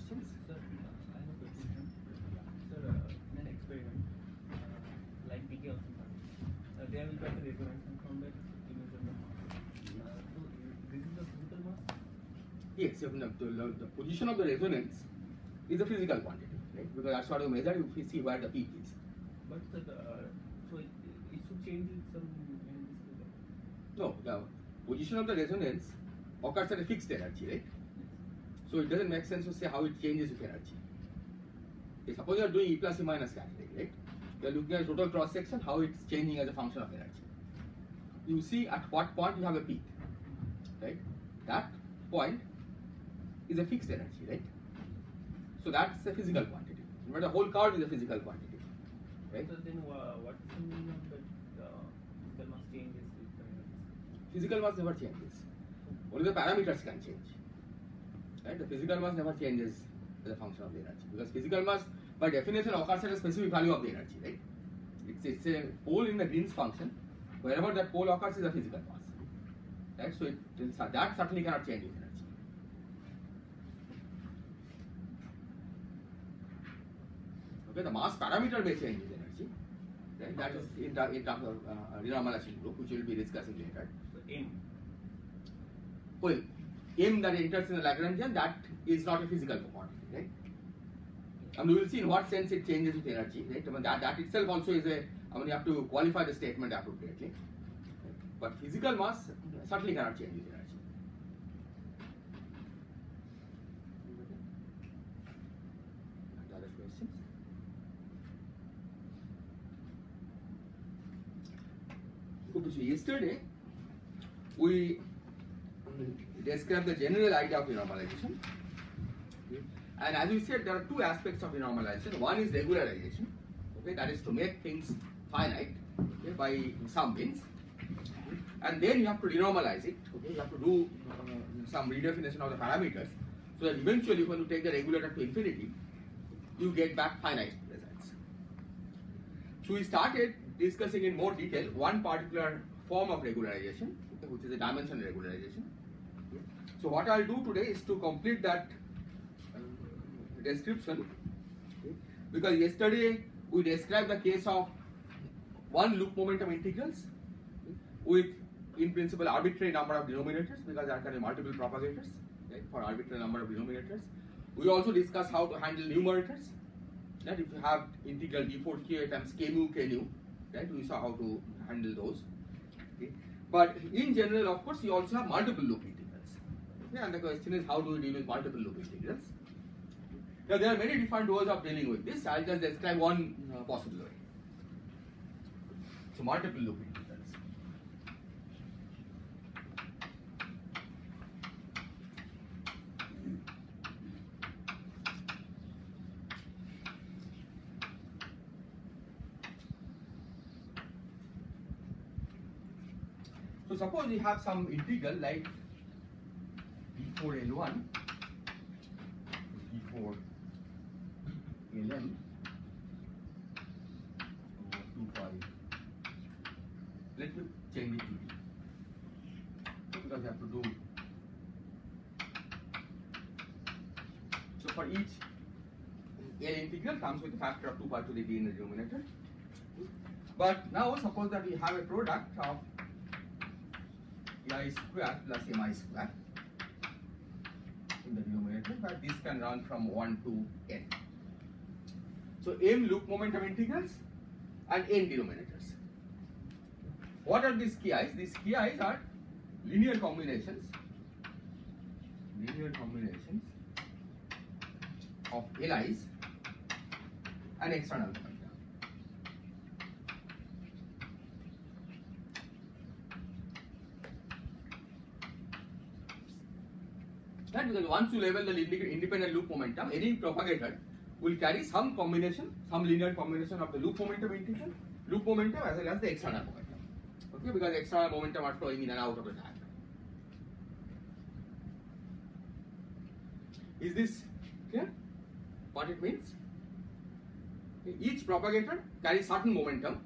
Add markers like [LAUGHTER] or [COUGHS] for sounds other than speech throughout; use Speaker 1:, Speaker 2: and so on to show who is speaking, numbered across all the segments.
Speaker 1: questions?
Speaker 2: Sir, I have a question. Sir, uh, in an experiment, uh, like PK also, uh, they have got the resonance and from that measure the mass. Uh, so this is the physical mass.
Speaker 1: Yes, you know, the, the, the position of the resonance is a physical quantity, right? Because that's what you measure, you see where the peak is.
Speaker 2: But sir, uh, so it, it should change in some in.
Speaker 1: No, the position of the resonance occurs at a fixed energy, right? So it doesn't make sense to say how it changes with energy. Okay, suppose you are doing E plus E minus scattering, right? You are looking at total cross section, how it's changing as a function of energy. You see at what point you have a peak, right? That point is a fixed energy, right? So that's a physical quantity. Remember, the whole curve is a physical quantity, right?
Speaker 2: So then uh, what's the meaning of that uh, physical mass changes the?
Speaker 1: Physical mass never changes. Only the parameters can change. Right? The physical mass never changes as a function of the energy because physical mass, by definition, occurs at a specific value of the energy. Right? It's it's a pole in the Green's function. Wherever that pole occurs is a physical mass. Right? So it, it's- that certainly cannot change with energy. Okay, the mass parameter may change with energy. Right? That is in, in terms of uh, renormalization group, which we will be discussing later.
Speaker 2: So M.
Speaker 1: well, m that enters in the Lagrangian, that is not a physical quantity, right? And we will see in what sense it changes with energy, right? I mean, that, that itself also is a, I mean, you have to qualify the statement appropriately. But physical mass certainly cannot change with energy. Other questions? Yesterday we described the general idea of renormalization. And as we said, there are two aspects of renormalization. One is regularization, okay, that is to make things finite okay, by some means. And then you have to renormalize it, okay, you have to do uh, some redefinition of the parameters so that eventually when you take the regulator to infinity, you get back finite results. So we started discussing in more detail one particular form of regularization, okay, which is a dimensional regularization. So what I'll do today is to complete that description, okay, because yesterday we described the case of one loop momentum integrals okay, with in principle arbitrary number of denominators because there can be multiple propagators right, for arbitrary number of denominators. We also discussed how to handle numerators. That if you have integral d4 q times k mu k nu, right? We saw how to handle those. Okay. But in general, of course, you also have multiple loop. Okay. And the question is, how do we deal with multiple loop integrals? Now, there are many different ways of dealing with this. I'll just describe one uh, possible way. So, multiple loop integrals. So suppose we have some integral like d4l1, d4 ln over 2 pi. Let me change it to d because I have to do. So for each L integral comes with a factor of 2 pi to the d in the denominator. But now suppose that we have a product of i square plus mi square in the denominator, but this can run from 1 to n. So m loop momentum integrals and n denominators. What are these ki's? These ki's are linear combinations, linear combinations of li's and external momentum. Right? Because once you level the independent loop momentum, any propagator will carry some combination, some linear combination of the loop momentum integral, loop momentum as well as the external momentum. Okay, because external momentum are flowing in and out of the diagram. Is this clear? What it means? Each propagator carries certain momentum.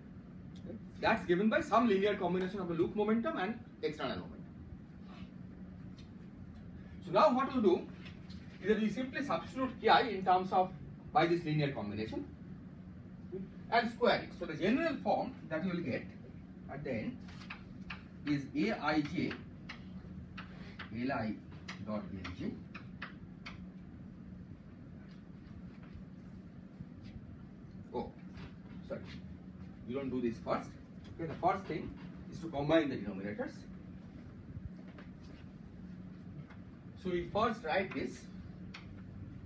Speaker 1: That's given by some linear combination of the loop momentum and external momentum. So now what you do is that we simply substitute ki in terms of by this linear combination and square it. So the general form that you will get at the end is aij li dot lj oh sorry. You don't do this first. Okay the first thing is to combine the denominators so we first write this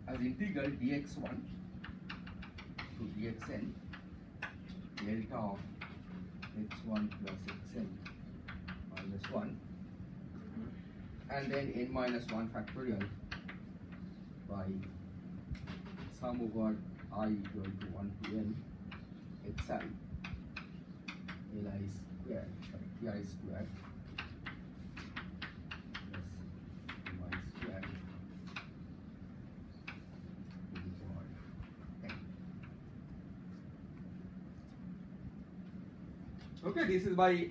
Speaker 1: as integral dx1 to dxn delta of x1 plus xn minus 1 and then n minus 1 factorial by sum over i equal to 1 to n xi li square sorry pi square plus y square to the power n. Okay, this is by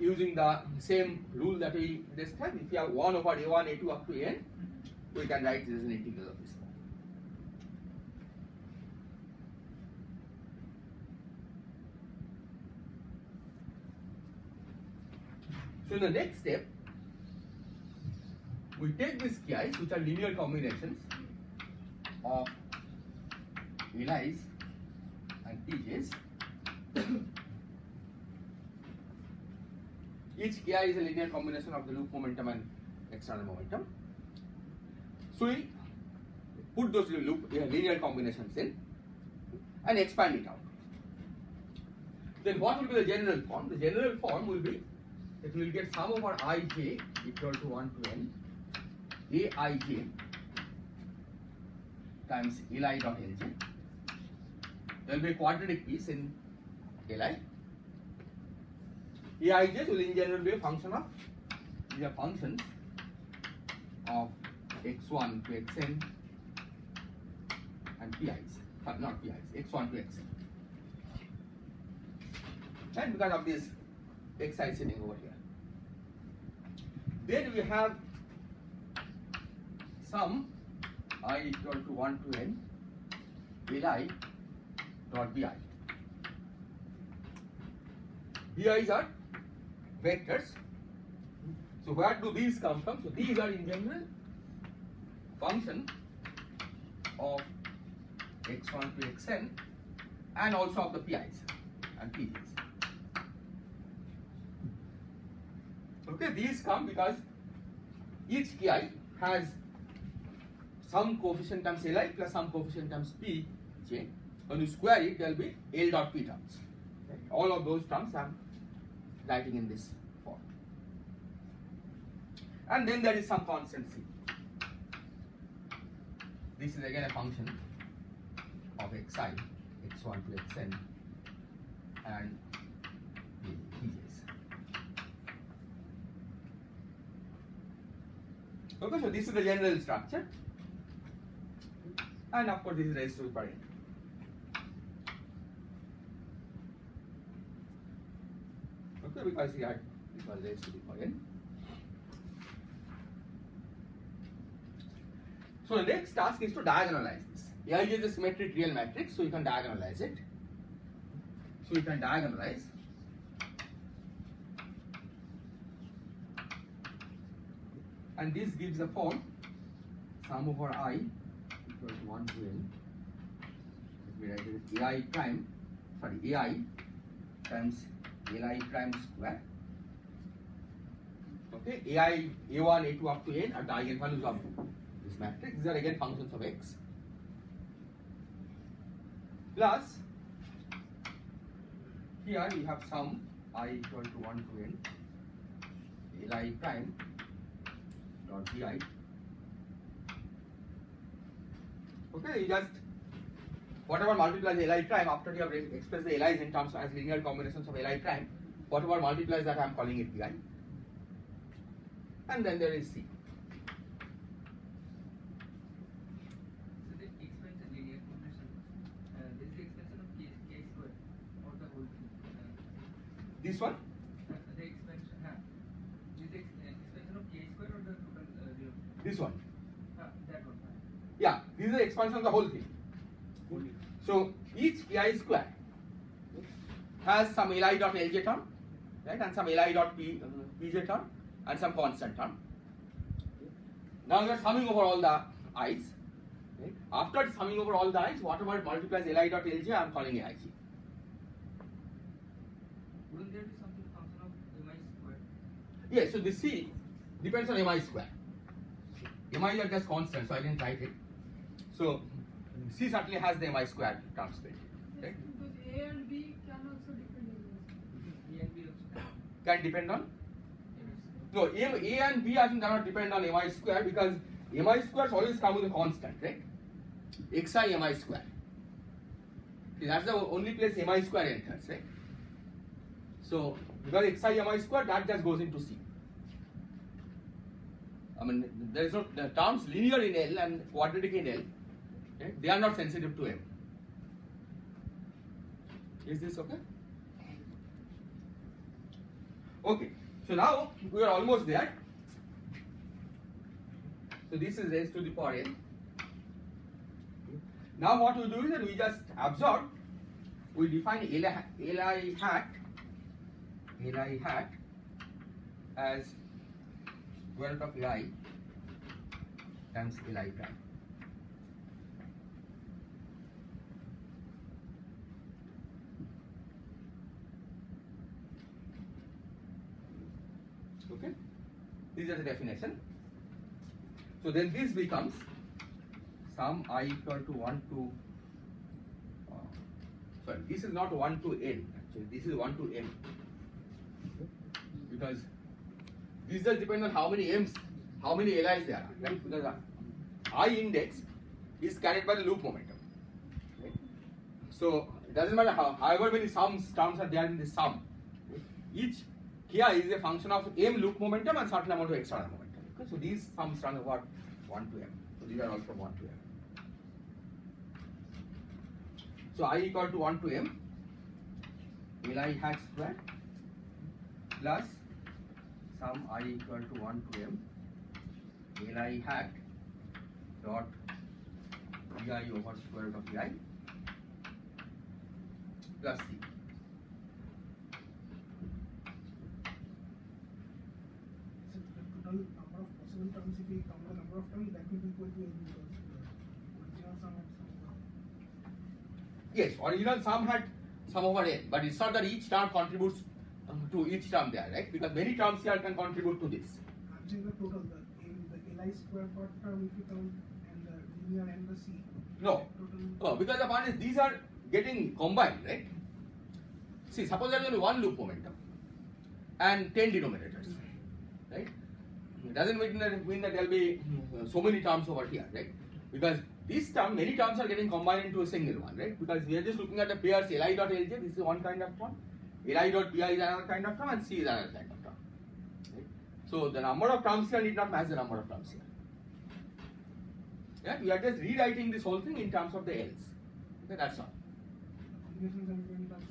Speaker 1: using the same rule that we described. If you have 1 over a1, a2 up to n, we can write this as an integral of this form. So in the next step, we take these ki's, which are linear combinations of li's and tj's. Each ki is a linear combination of the loop momentum and external momentum. So we put those loop uh, linear combinations in and expand it out. Then what will be the general form? The general form will be that we will get sum over ij equal to 1 to n aij times li dot lj. There will be a quadratic piece in li. Aij will in general be a function of these are functions of x1 to xn and pi's, not pi's, x1 to xn. And because of this xi sitting over here. Then we have sum i equal to 1 to n li dot bi. bi's are vectors. So where do these come from? So these are in general function of x1 to xn and also of the pi's and pj's. Okay, these come because each ki has some coefficient times li plus some coefficient times p j. When you square it, there will be L dot p terms. All of those terms I'm writing in this form. And then there is some constant c. This is again a function of xi, x1 to xn, and. Okay, so this is the general structure. And of course, this is raised to the power. Okay, because it was raised to the n. So the next task is to diagonalize this. Here is a symmetric real matrix, so you can diagonalize it. So you can diagonalize. And this gives the form sum over i equal to 1 to n. Let write it as ai prime, sorry, ai times li prime square. Okay, ai, a1, a2 up to n are the eigenvalues of this matrix. These are again functions of x. Plus, here we have sum i equal to 1 to n li prime dot bi. Okay, you just whatever multiplies li prime after you have expressed the li's in terms as linear combinations of li prime, whatever multiplies that I am calling it bi. And then there is c.
Speaker 2: So the expansion linear combination, uh, this is the expansion of k, k square or the whole thing. Uh,
Speaker 1: This one,
Speaker 2: uh, the expansion, huh? This is the uh, expansion of k square or the total uh,
Speaker 1: this one.
Speaker 2: Huh, that one.
Speaker 1: Yeah, this is the expansion of the whole thing. So each pi square has some li dot lj term, right, and some li dot p, uh, pj term, and some constant term. Now we are summing over all the i's. Right? After summing over all the i's, whatever multiplies li dot lj, I am calling aij.
Speaker 2: Wouldn't there be something function of mi square?
Speaker 1: Yes, so this c depends on mi square. mi is just constant, so I didn't write it. So c certainly has the mi square terms built. in, Right?
Speaker 3: Because A and B can also depend on
Speaker 2: A and B also
Speaker 1: Can depend on No, A, A and B I think cannot depend on mi square because mi squares always come with a constant, right? xi mi square. See, that's the only place mi square enters, right? So, because xi mi square, that just goes into C. I mean, there is no the terms linear in L and quadratic in L. Right? They are not sensitive to M. Is this okay? Okay, so now we are almost there. So this is raised to the power n. Now what we do is that we just absorb, we define Li, Li hat, Li hat as square root of Li times Li prime. Okay, this is the definition. So then this becomes sum i equal to 1 to, uh, sorry, this is not 1 to n, actually, this is 1 to m. Because this just depends on how many m's, how many li's there are, right? Because uh, i index is carried by the loop momentum. Right? So it doesn't matter how, however many sums terms are there in the sum. Each here is a function of m loop momentum and certain amount of external momentum. Okay? So these sums run about 1 to m. So these are all from 1 to m. So i equal to 1 to m li hat square plus sum i equal to 1 to m li hat dot vi over square root of vi plus c.
Speaker 4: So the total number of possible terms, if we count the number of terms, that will be equal to n because original sum of sum.
Speaker 1: Yes, original sum had sum over n, but it's not that each term contributes um, to each term there, right? Because many terms here can contribute to this.
Speaker 4: I'm saying the total, the n, the li square part term if you count and the linear and the c.
Speaker 1: No. Oh, because the point is these are getting combined, right? See, suppose there is only one loop momentum and 10 denominators, doesn't mean that, mean that there will be uh, so many terms over here, right? Because this term, many terms are getting combined into a single one, right? Because we are just looking at the pairs li dot lj, this is one kind of term, li dot pi is another kind of term, and c is another kind of term. Right? So the number of terms here need not match the number of terms here. Yeah, we are just rewriting this whole thing in terms of the L's. Okay, that's all.
Speaker 4: Terms.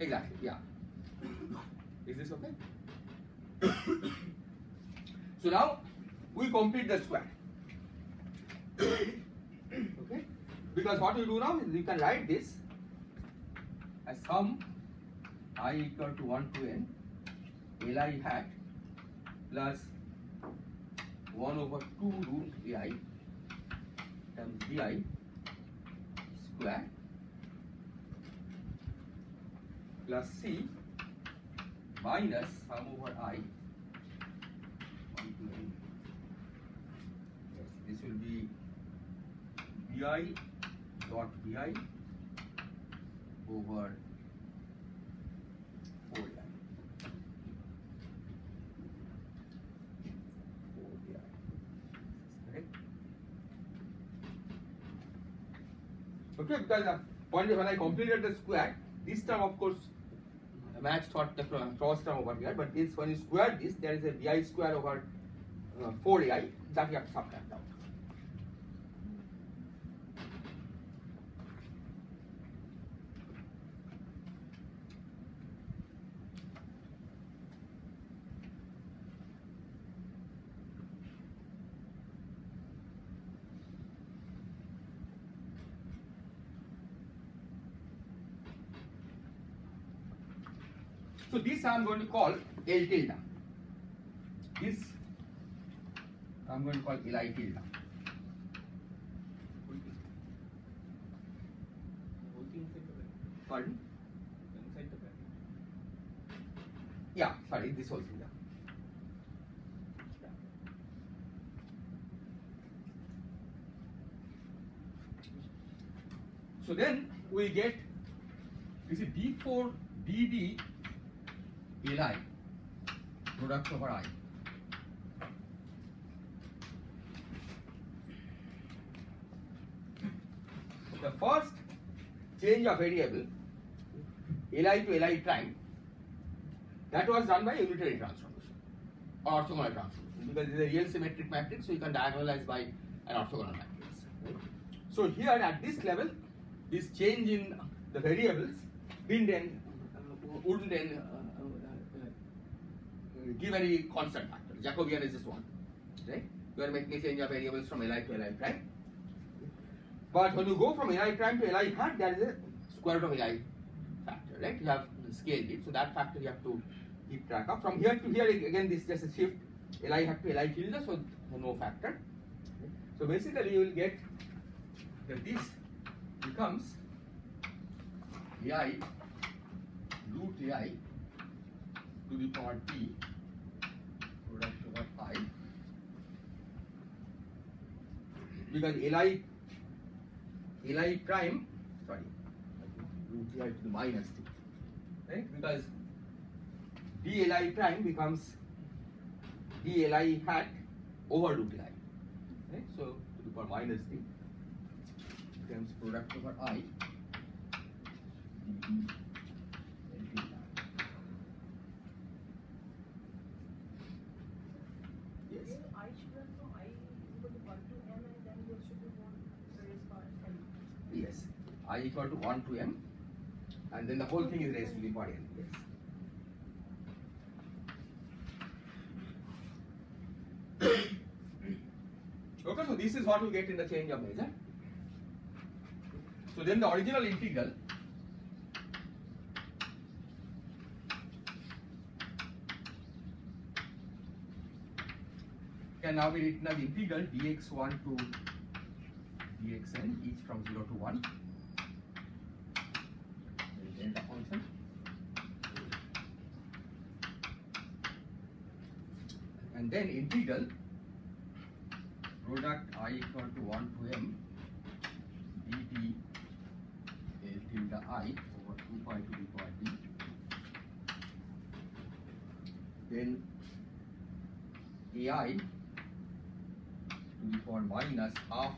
Speaker 1: Exactly, yeah. Is this okay? So now we complete the square. okay? Because what you do now is you can write this as sum i equal to 1 to n li hat plus 1 over 2 root ai times bi square plus c minus sum over i 1 to n. Yes, this will be bi dot bi over 4i. 4i. Okay, because uh, point is when I completed the square, this term of course matched what the cross term over here, but this when you square this, there is a bi square over uh, 4ai that you have to subtract out. So this I am going to call L tilde. This I am going to call Li tilde. Pardon? Yeah, sorry, this thing. Yeah. So then we get this is D4 DD Li product over I. The first change of variable Li to Li prime that was done by unitary transformation or orthogonal transformation because it is a real symmetric matrix, so you can diagonalize by an orthogonal matrix. right? So here at this level, this change in the variables didn't wouldn't uh, give any constant factor. Jacobian is just one, right? You are making a change of variables from Li to Li prime. But when you go from Li prime to Li hat, there is a square root of Li factor, right? You have scaled it, so that factor you have to keep track of. From here to here, again, this is just a shift Li hat to Li tilde, so no factor. So basically, you will get that this becomes Li root Li to the power t because Li Li prime sorry root Li to the 2 right because d Li prime becomes d Li hat over root Li right so to the power minus t becomes product over i L tilde. Yes.
Speaker 3: I should have no I equal to one to m and then there should be one raised power n.
Speaker 1: Yes. I equal to 1 to m and then the whole thing is raised to the power n. Yes. okay, so this is what we get in the change of measure. So then the original integral can now be written as integral dx1 to dxn each from 0 to 1 There is delta function and then integral product i equal to 1 to m dt L tilde i over 2 pi to the power d. Then ai to the power minus half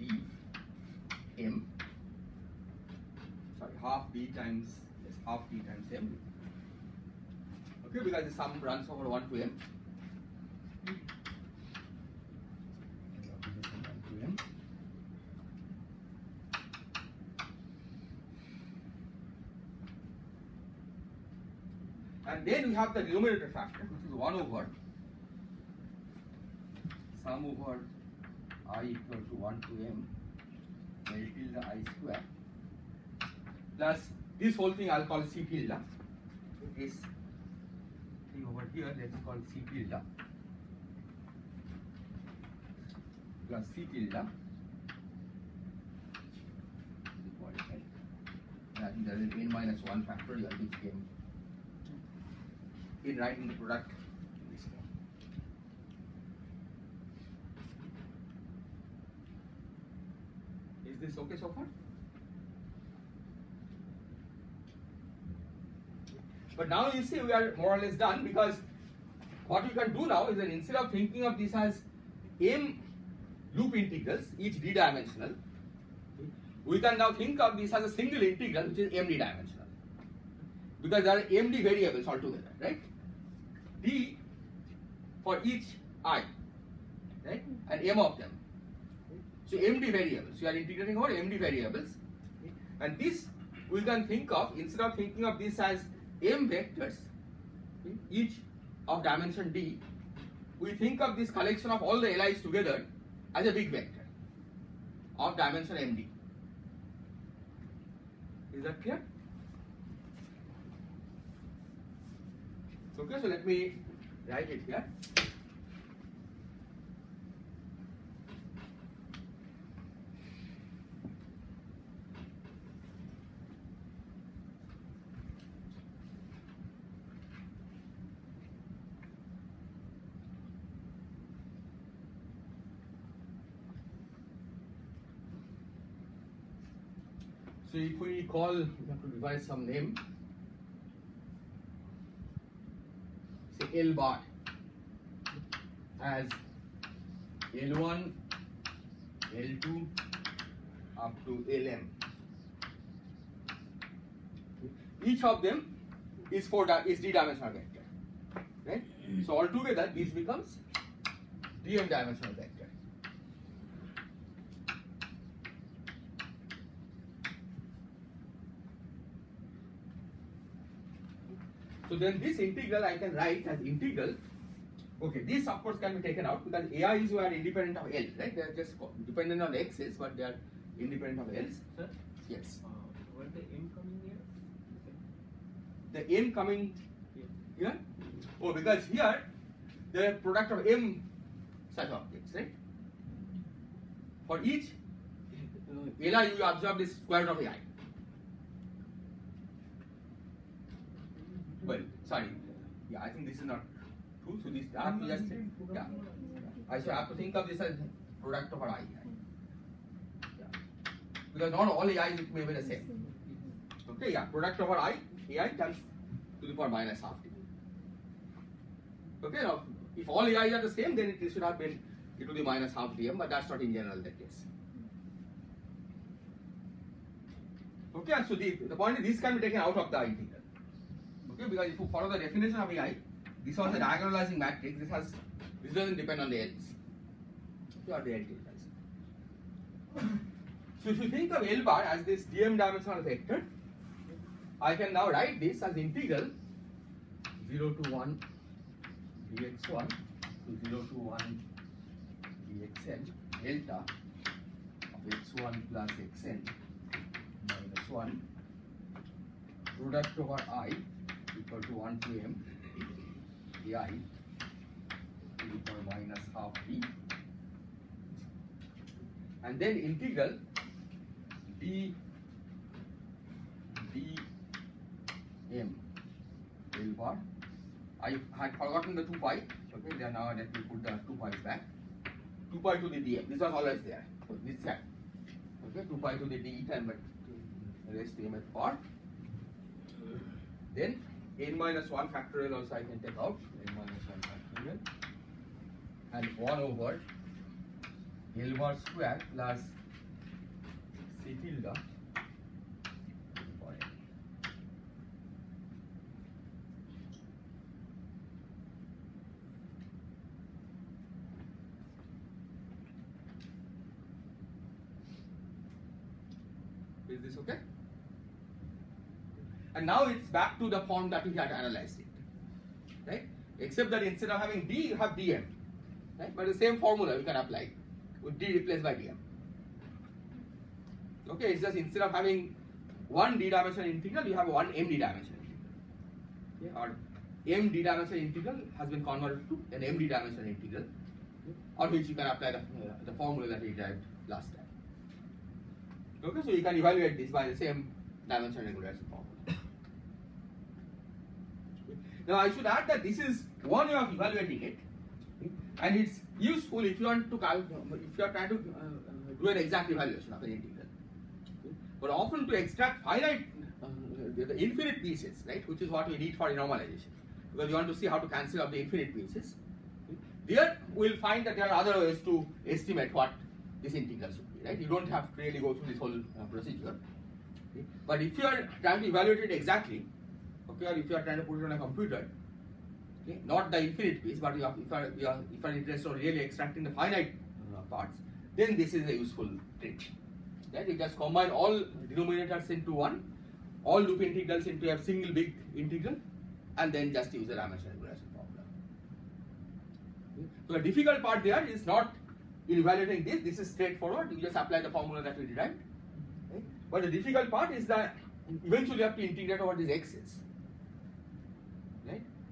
Speaker 1: d m. Sorry half d times yes half d times m. Okay because the sum runs over 1 to m One to m. And then we have the denominator factor, which is 1 over sum over i equal to 1 to m L tilde i square plus this whole thing I'll call C tilde. This thing over here, let's call C tilde plus C tilde. there is n minus 1 factorial which came in writing the product in this form. Is this okay so far? But now you see we are more or less done because what we can do now is that instead of thinking of this as m loop integrals, each d-dimensional, we can now think of this as a single integral which is md dimensional. Because there are md variables altogether, right? D for each i, right? And m of them. So md variables, you are integrating over md variables. And this we can think of, instead of thinking of this as m vectors, each of dimension d, we think of this collection of all the li's together as a big vector of dimension md. Is that clear? Okay, so let me write it here. So if we call, we have to devise some name. Say L bar as L1, L2 up to Lm. Each of them is four is d-dimensional vector, right? Hmm. So altogether this becomes dm dimensional vector. So then this integral I can write as integral. Okay, this of course can be taken out because AIs are independent of L, right? They are just dependent on X's, but they are independent of L's.
Speaker 2: Sir,
Speaker 1: Yes.
Speaker 2: uh, what the m coming here?
Speaker 1: The m coming
Speaker 2: Yes.
Speaker 1: here. Oh, because here the product of m such objects, right? For each uh, Li you observe this square root of AI. Well, sorry. Yeah, I think this is not true. So this I have to just yeah. I should have to think of this as product of I. Yeah. Because not all AIs may be the same. Okay, yeah, product over I, AI AI times to the power minus half t. Okay, now if all AIs are the same, then it should have been e to the minus half dm, but that's not in general the case. Okay, and so the, the point is this can be taken out of the integral. Okay, because if you follow the definition of AI, this was a diagonalizing matrix, this has this doesn't depend on the L's. Okay, or the L. [COUGHS] So if you think of L bar as this dm dimensional vector, I can now write this as integral 0 to 1 dx1 to 0 to 1 dxn delta of x1 plus xn minus 1 product over i equal to 1 to m to the power minus half d and then integral d d m L bar. I had forgotten the 2 pi. Okay, then now let me put the 2 pi's back. 2 pi to the dm. This was always there. So this side. Okay, 2 pi to the d time but rest m at bar. Then n minus 1 factorial also I can take out. n minus 1 factorial. And 1 over L bar square plus C tilde for n. Is this okay? And now it's back to the form that we had analyzed it. Right? Except that instead of having D, you have dm. Right? But the same formula you can apply with D replaced by dm. Okay, it's just instead of having one d dimensional integral, you have one m d dimensional integral. Okay? Or m d dimensional integral has been converted to an m d dimensional integral, on which you can apply the, uh, the formula that we derived last time. Okay, so you can evaluate this by the same dimension regularization formula. Now I should add that this is one way of evaluating it, and it's useful if you want to if you are trying to uh, uh, do an exact evaluation of an integral. But often to extract finite, uh, the, the infinite pieces, right, which is what we need for normalization, because you want to see how to cancel out the infinite pieces. There we'll find that there are other ways to estimate what this integral should be, right? You don't have to really go through this whole uh, procedure. But if you are trying to evaluate it exactly, okay, if you are trying to put it on a computer, okay, not the infinite piece, but you are, if you are, you are, if are interested in really extracting the finite parts, then this is a useful trick. Right? You just combine all denominators into one, all loop integrals into a single big integral, and then just use the dimension regulation formula. So the difficult part there is not evaluating this, this is straightforward, you just apply the formula that we derived. Okay? But the difficult part is that eventually you have to integrate over these x's.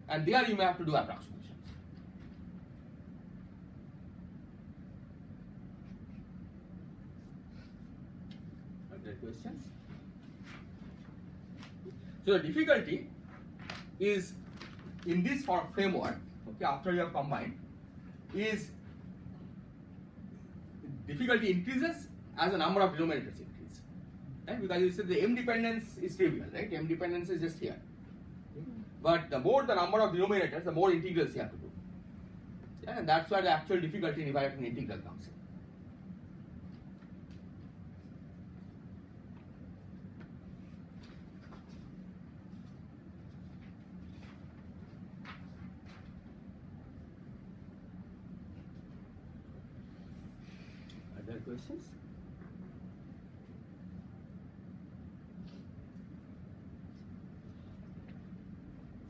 Speaker 1: And there you may have to do approximations. Are there questions? So the difficulty is in this framework, okay, after you have combined, is difficulty increases as the number of denominators increase. Right? Because you said the M dependence is trivial, right? M dependence is just here. But the more the number of denominators, the more integrals you have to do. Yeah, and that's where the actual difficulty in evaluating integral comes in. Are there questions?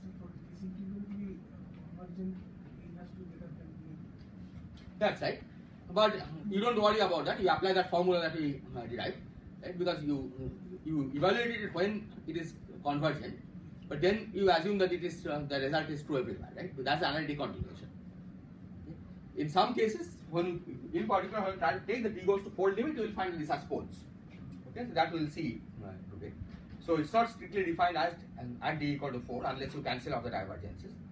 Speaker 4: So for this integral to be uh, convergent, it has to be greater than B.
Speaker 1: That's right. But you don't worry about that. You apply that formula that we uh, derived, right? Because you you evaluate it when it is convergent, but then you assume that it is uh, the result is true everywhere, right? But that's analytic continuation. In some cases, when in particular when you try to take the t goes to fold limit, you will find these are poles. Okay, so that we will see uh, today. So it's not strictly defined as at d equal to four unless you cancel off the divergences.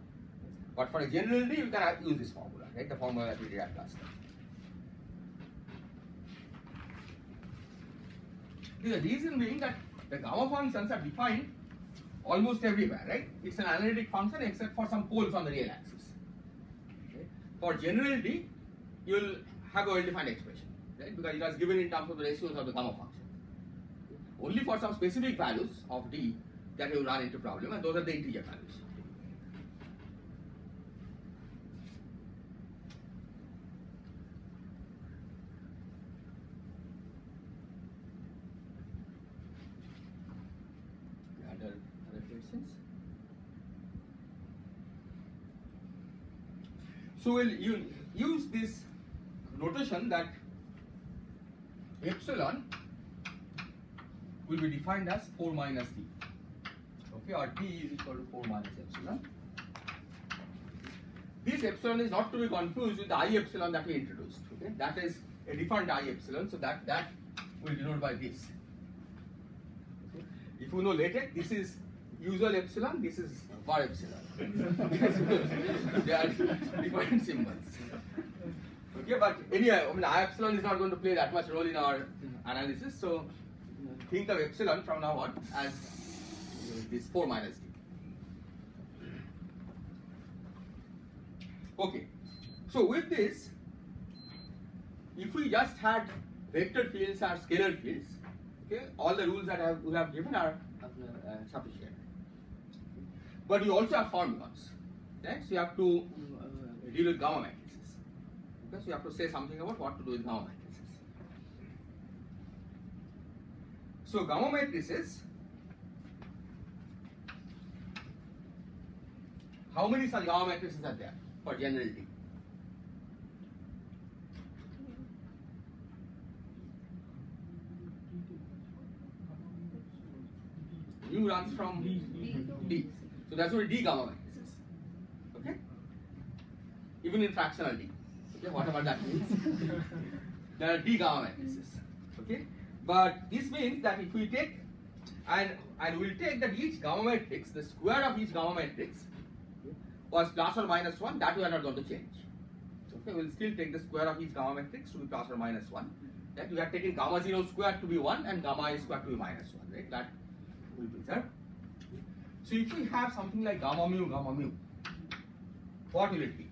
Speaker 1: But for a general D, you can use this formula, right? The formula that we did at last time. The reason being that the gamma functions are defined almost everywhere, right? It's an analytic function except for some poles on the real axis. Okay? For general D, you'll have a well-defined expression, right? Because it was given in terms of the ratios of the gamma function. Only for some specific values of D that you run into problem, and those are the integer values. Other, other questions? We'll use this notation that epsilon will be defined as 4 minus d. Okay, or t is equal to 4 minus epsilon. This epsilon is not to be confused with the i epsilon that we introduced. Okay, that is a different i epsilon, so that that will denote by this. Okay. If you know later, this is usual epsilon, this is var epsilon. [LAUGHS] they are different symbols. Okay, but anyway, I mean, I epsilon is not going to play that much role in our analysis, so think of epsilon from now on as this 4 minus d. Okay, so with this, if we just had vector fields or scalar fields, okay, all the rules that I have, we have given are uh, sufficient. But you also have fermions, right? So you have to uh, deal with gamma matrices. Okay, so you have to say something about what to do with gamma matrices. So gamma matrices, how many such gamma matrices are there for general D? mu runs from D. So that's what D gamma matrices. Okay? Even in fractional D. Okay, whatever that means. [LAUGHS] there are D gamma matrices. Okay? But this means that if we take and and we'll take that each gamma matrix, the square of each gamma matrix was plus or minus one, that we are not going to change. Okay, we'll still take the square of each gamma matrix to be plus or minus one. That we are taking gamma zero square to be one and gamma i square to be minus one, right? That will be there. So if we have something like gamma mu, gamma mu, what will it be?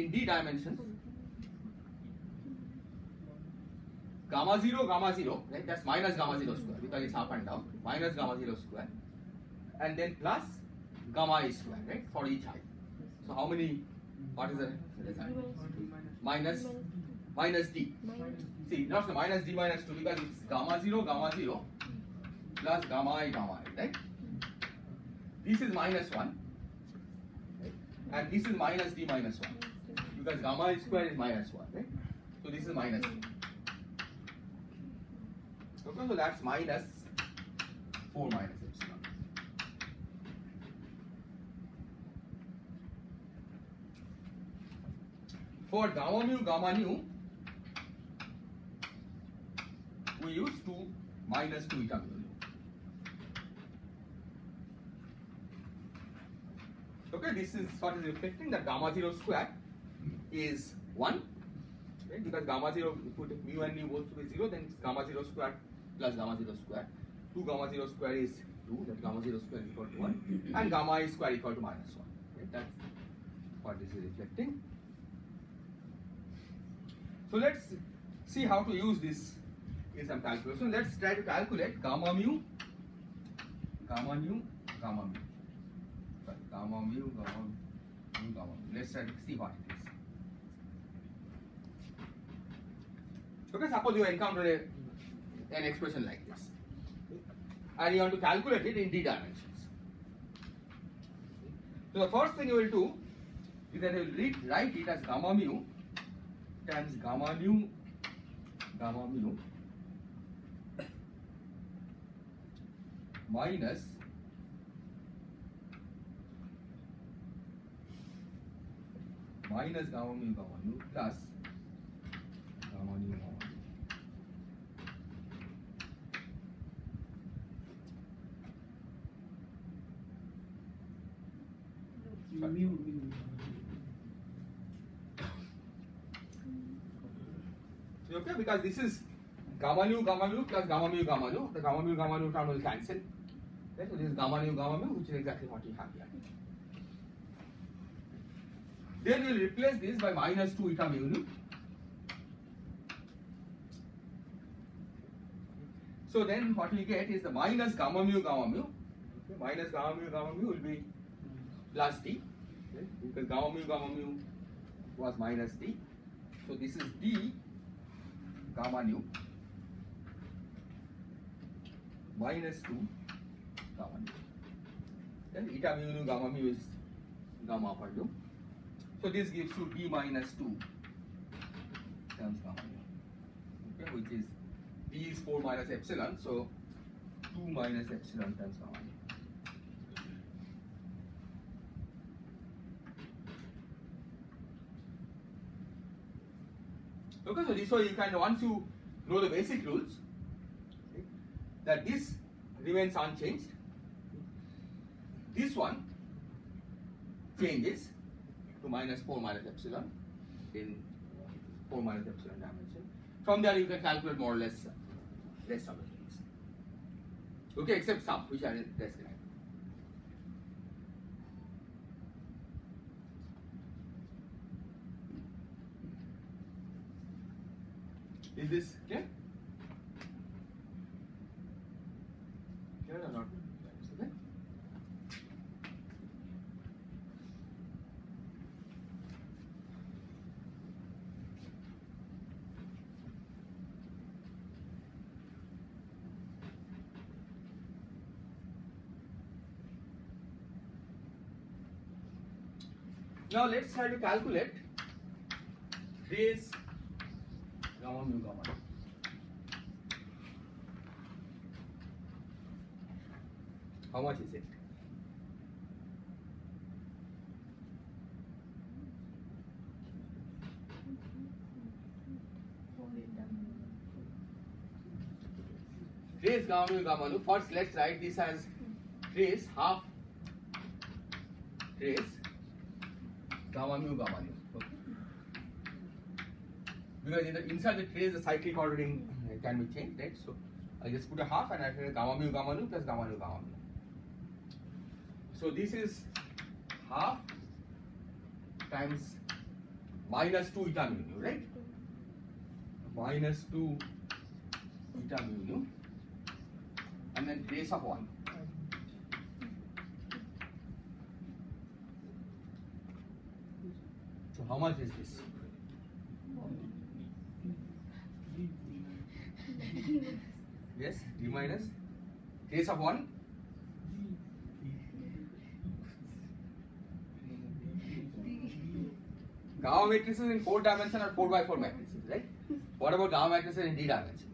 Speaker 1: In d dimensions, gamma 0, gamma 0, right? That's minus gamma 0 square because it's up and down, minus gamma 0 square, and then plus gamma i square, right? For each i. So how many, what is the result? Minus, minus d. See, not the minus d minus 2 because it's gamma 0, gamma 0 plus gamma i, gamma i, right? This is minus 1, right? and this is minus d minus 1 because gamma i square is minus 1, right? So this is minus d. Okay, so that's minus 4 minus epsilon. For gamma mu, gamma nu, we use 2 minus 2 eta mu. Okay, this is what is reflecting that gamma 0 square is 1 right? because gamma 0 if you take mu and nu both to be 0 then gamma 0 square plus gamma 0 square 2 gamma 0 square is 2 that gamma 0 square is equal to 1 and gamma is square equal to minus 1 right? that's what this is reflecting so let's see how to use this in some calculation let's try to calculate gamma mu gamma gamma mu. Sorry gamma mu gamma mu gamma mu. Let's try to see what it is. Okay, suppose you encounter a, an expression like this, and you want to calculate it in d dimensions. So the first thing you will do is that you will read, write it as gamma mu times gamma nu gamma mu minus minus gamma mu gamma nu plus gamma nu gamma nu.
Speaker 4: Mu, mu.
Speaker 1: Okay, because this is gamma nu gamma nu plus gamma mu gamma nu. The gamma mu gamma nu term will cancel. Right? So this is gamma nu gamma mu, which is exactly what we have here. Then we will replace this by minus 2 eta mu nu. So then what we get is the minus gamma mu gamma mu. Okay, minus gamma mu gamma mu will be plus d. Okay, because gamma mu gamma mu was minus d. So this is d gamma nu minus 2 gamma nu. Then eta mu nu gamma mu is gamma upper nu. So this gives you d minus 2 times gamma nu. Okay, which is d is 4 minus epsilon, so 2 minus epsilon times gamma nu. Okay, so this way you can once you know the basic rules, okay, that this remains unchanged. This one changes to minus 4 minus epsilon in 4 minus epsilon dimension. From there you can calculate more or less rest of the things. Okay, except some which are described. Is this clear? Clear or not? Okay. Now let's try to calculate this gamma mu gamma. How much is it? Trace gamma nu. First, let's write this as trace half trace gamma gamma. Because in the inside the trace, the cyclic ordering can be changed, right? So I just put a half and I say gamma mu gamma nu plus gamma nu gamma mu. So this is half times minus 2 eta mu nu, right? Minus 2 eta mu nu and then trace of 1. So how much is this? Yes, d minus trace of 1. Gamma matrices in 4 dimension are 4 by 4 matrices, right? What about gamma matrices in d dimensions?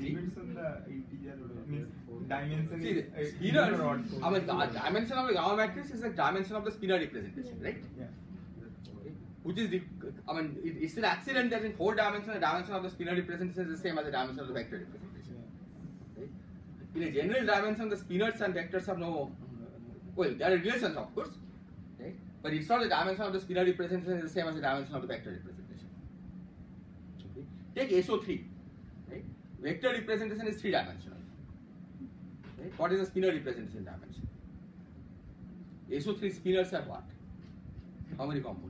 Speaker 5: depends on the integer means dimension
Speaker 1: See,
Speaker 5: is uh,
Speaker 1: spinor,
Speaker 5: even or odd.
Speaker 1: I mean, dimension of the gamma matrix is the dimension of the spinor representation, right?
Speaker 5: Yeah.
Speaker 1: Which is the, I mean, it, it's an accident that in four dimensions, the dimension of the spinor representation is the same as the dimension of the vector representation. Right? In a general dimension, the spinors and vectors have no, well, there are relations, of course, right? But it's not the dimension of the spinor representation is the same as the dimension of the vector representation. Okay? Take SO3, right? Vector representation is three dimensional. Right? What is the spinor representation dimension? SO3 spinors are what? How many components?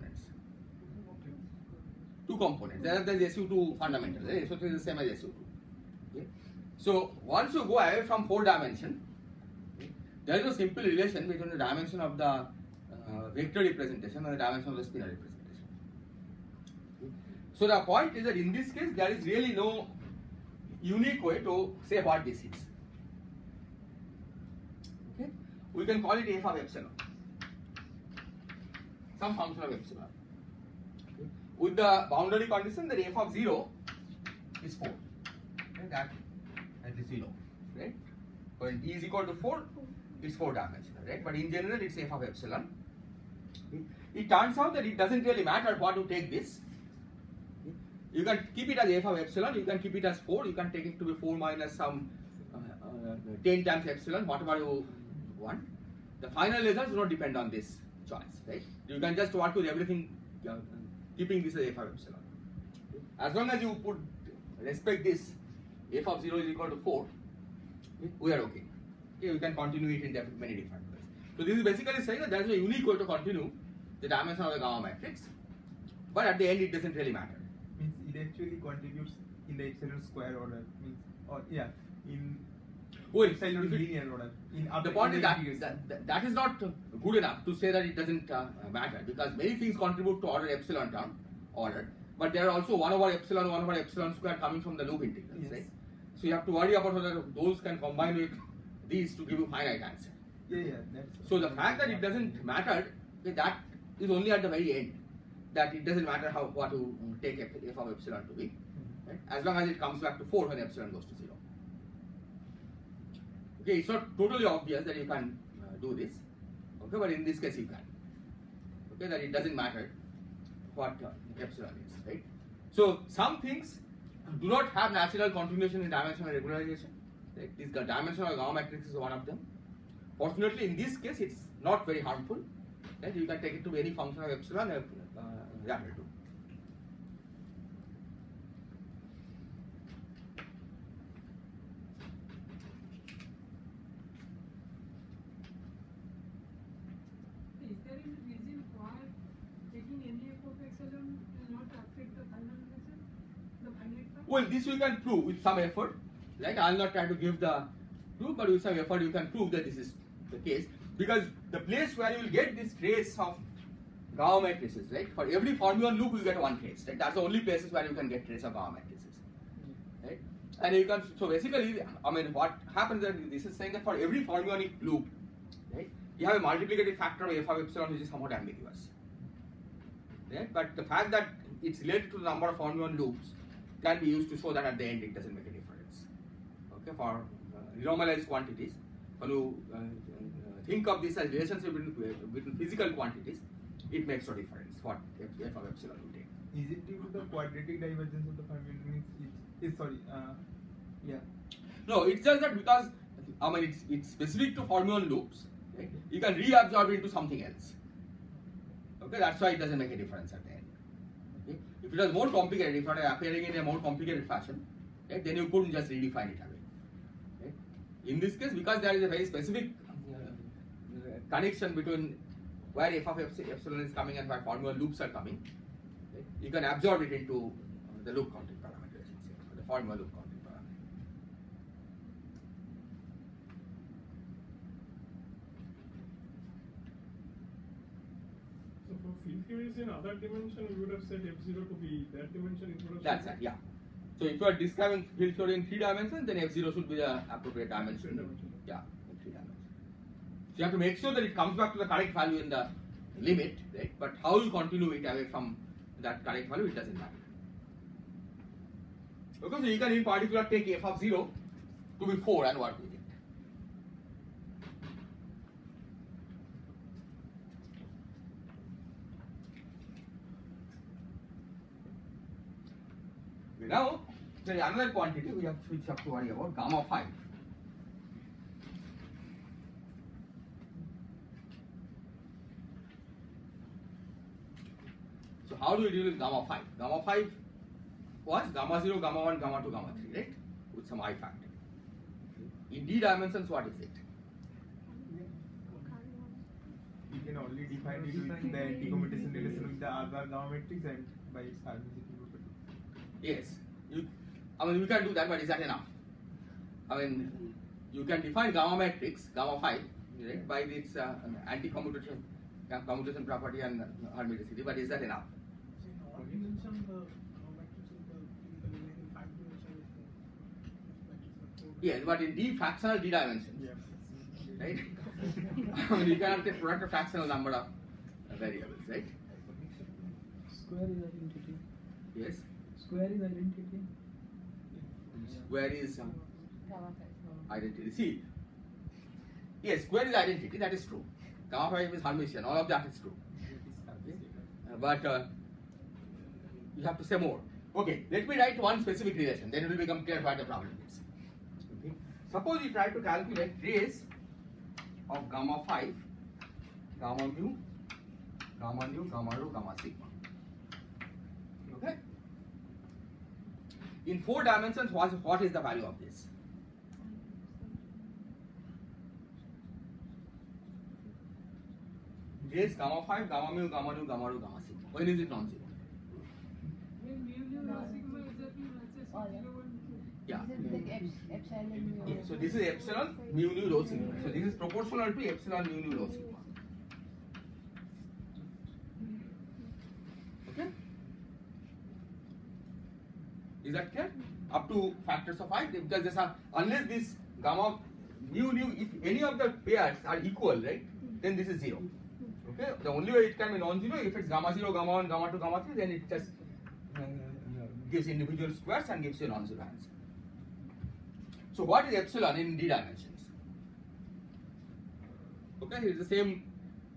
Speaker 1: Two components. There there is SU2 fundamental. Right? SO3 is the same as SU2. Okay? So once you go away from four dimension, there is a simple relation between the dimension of the uh, vector representation and the dimension of the spinor representation. So the point is that in this case there is really no unique way to say what this is. Okay? We can call it f of epsilon. Some function of epsilon. With the boundary condition that f of 0 is 4. Okay? That, that is 0. Right? When e is equal to 4, it's 4 dimensional. Right? But in general, it's f of epsilon. It turns out that it doesn't really matter what you take this. You can keep it as f of epsilon, you can keep it as 4, you can take it to be 4 minus some uh, uh, 10 times epsilon, whatever you want. The final results do not depend on this choice, right? You can just work with everything, uh, keeping this as f of epsilon. As long as you put respect this, f of 0 is equal to 4, okay, we are okay. Okay, we can continue it in many different ways. So this is basically saying that there is a unique way to continue the dimension of the gamma matrix, but at the end it doesn't really matter.
Speaker 5: Means it actually contributes in the epsilon square order. Means or yeah in
Speaker 1: Well,
Speaker 5: epsilon
Speaker 1: if
Speaker 5: linear order. In
Speaker 1: the point
Speaker 5: in
Speaker 1: is that, that, that is not good enough to say that it doesn't uh, matter because many things contribute to order epsilon term order, but there are also 1 over epsilon, 1 over epsilon square coming from the loop integrals,
Speaker 5: Yes.
Speaker 1: right? So you have to worry about whether those can combine with these to give you finite answer.
Speaker 5: Yeah, yeah. That's
Speaker 1: So the fact that it doesn't matter, that is only at the very end. That it doesn't matter how what you take f, of epsilon to be,
Speaker 5: Mhm.
Speaker 1: right? As long as it comes back to 4 when epsilon goes to 0. Okay, it's not totally obvious that you can uh, do this, okay, but in this case you can. Okay, that it doesn't matter what uh, epsilon is, right? So some things do not have natural continuation in dimensional regularization. Right? This dimensional gamma matrix is one of them. Fortunately, in this case, it's not very harmful. Right? You can take it to any function of epsilon, uh, uh, that will do.
Speaker 3: Is there any reason why taking any f of epsilon will not affect the final result, the finite term?
Speaker 1: This we can prove with some effort. Right? I'll not try to give the proof, but with some effort you can prove that this is the case. Because the place where you will get this trace of gamma matrices, right? For every fermion loop you get one trace. Right? That's the only places where you can get trace of gamma matrices. Right? And you can so basically, I mean, what happens that this is saying that for every fermionic loop, right, you have a multiplicative factor of f of epsilon which is somewhat ambiguous. Right? But the fact that it's related to the number of fermion loops can be used to show that at the end it doesn't make a difference. Okay, for uh, renormalized quantities, when you uh, uh, think of this as relationship between, between physical quantities, it makes no difference what f, f of epsilon you take.
Speaker 5: Is it due to the quadratic divergence of the fermion? Means it is sorry. Uh, yeah.
Speaker 1: No, it's just that because I mean it's it's specific to fermion loops, right? You can reabsorb into something else. Okay, that's why it doesn't make a difference at the end. If it was more complicated, if it were appearing in a more complicated fashion, right, then you couldn't just redefine it away. Right? In this case, because there is a very specific uh, connection between where f of epsilon is coming and where fermion loops are coming, right, you can absorb it into the loop counting parameter, the fermion loop counting parameter.
Speaker 6: So for field theories in other dimension, we would have said f0 to be that dimension. It would have
Speaker 1: That's it, yeah. So if you are describing field theory in three dimensions, then f0 should be the appropriate dimension.
Speaker 6: Dimension.
Speaker 1: Yeah, in three dimensions. So you have to make sure that it comes back to the correct value in the limit, right? But how you continue it away from that correct value, it doesn't matter. Okay, so you can in particular take f of 0 to be 4 and work with it. Okay, now, there is another quantity we have which have to worry about gamma 5. So how do we deal with gamma 5? Gamma 5 was gamma 0, gamma 1, gamma 2, gamma 3, right? With some i factor. In d dimensions, what is it?
Speaker 5: We can only define it with the anti-commutation relation with the other gamma matrix and by its.
Speaker 1: Yes. You, I mean, we can do that, but is that enough? I mean, you can define gamma matrix, gamma 5, right, by its uh, anti-commutation commutation property and uh, hermiticity, but is that enough?
Speaker 4: So in all dimension, the matrix the typically five dimension is the matrix of.
Speaker 1: Yes, but in d fractional d dimensions,
Speaker 5: Yeah.
Speaker 1: right? [LAUGHS] I mean, you cannot take product of fractional number of uh, variables, right?
Speaker 2: Square is identity.
Speaker 1: Yes.
Speaker 2: Square is identity.
Speaker 1: Where is identity? See, yes, square is identity, that is true. Gamma 5 is Hermitian, all of that is true. But uh, you have to say more. Okay, let me write one specific relation, then it will become clear what the problem is. Okay. Suppose you try to calculate trace of gamma 5, gamma mu, gamma nu, gamma rho, gamma sigma. Okay? In four dimensions, what, what is the value of this? Trace gamma 5, gamma mu, gamma nu, gamma rho, gamma sigma. When is it
Speaker 7: yeah.
Speaker 3: zero.
Speaker 1: Yeah.
Speaker 7: Is.
Speaker 1: Yeah, so this is epsilon mu nu rho sigma. So this is proportional to epsilon mu nu rho sigma. Okay? Is that clear? Up to factors of i because this are unless this gamma mu nu if any of the pairs are equal, right? Then this is zero. Okay? The only way it can be non-zero if it's gamma zero, gamma one, gamma two, gamma three, then it just uh, gives individual squares and gives you a non-zero answer. So what is epsilon in d dimensions? Okay, it's the same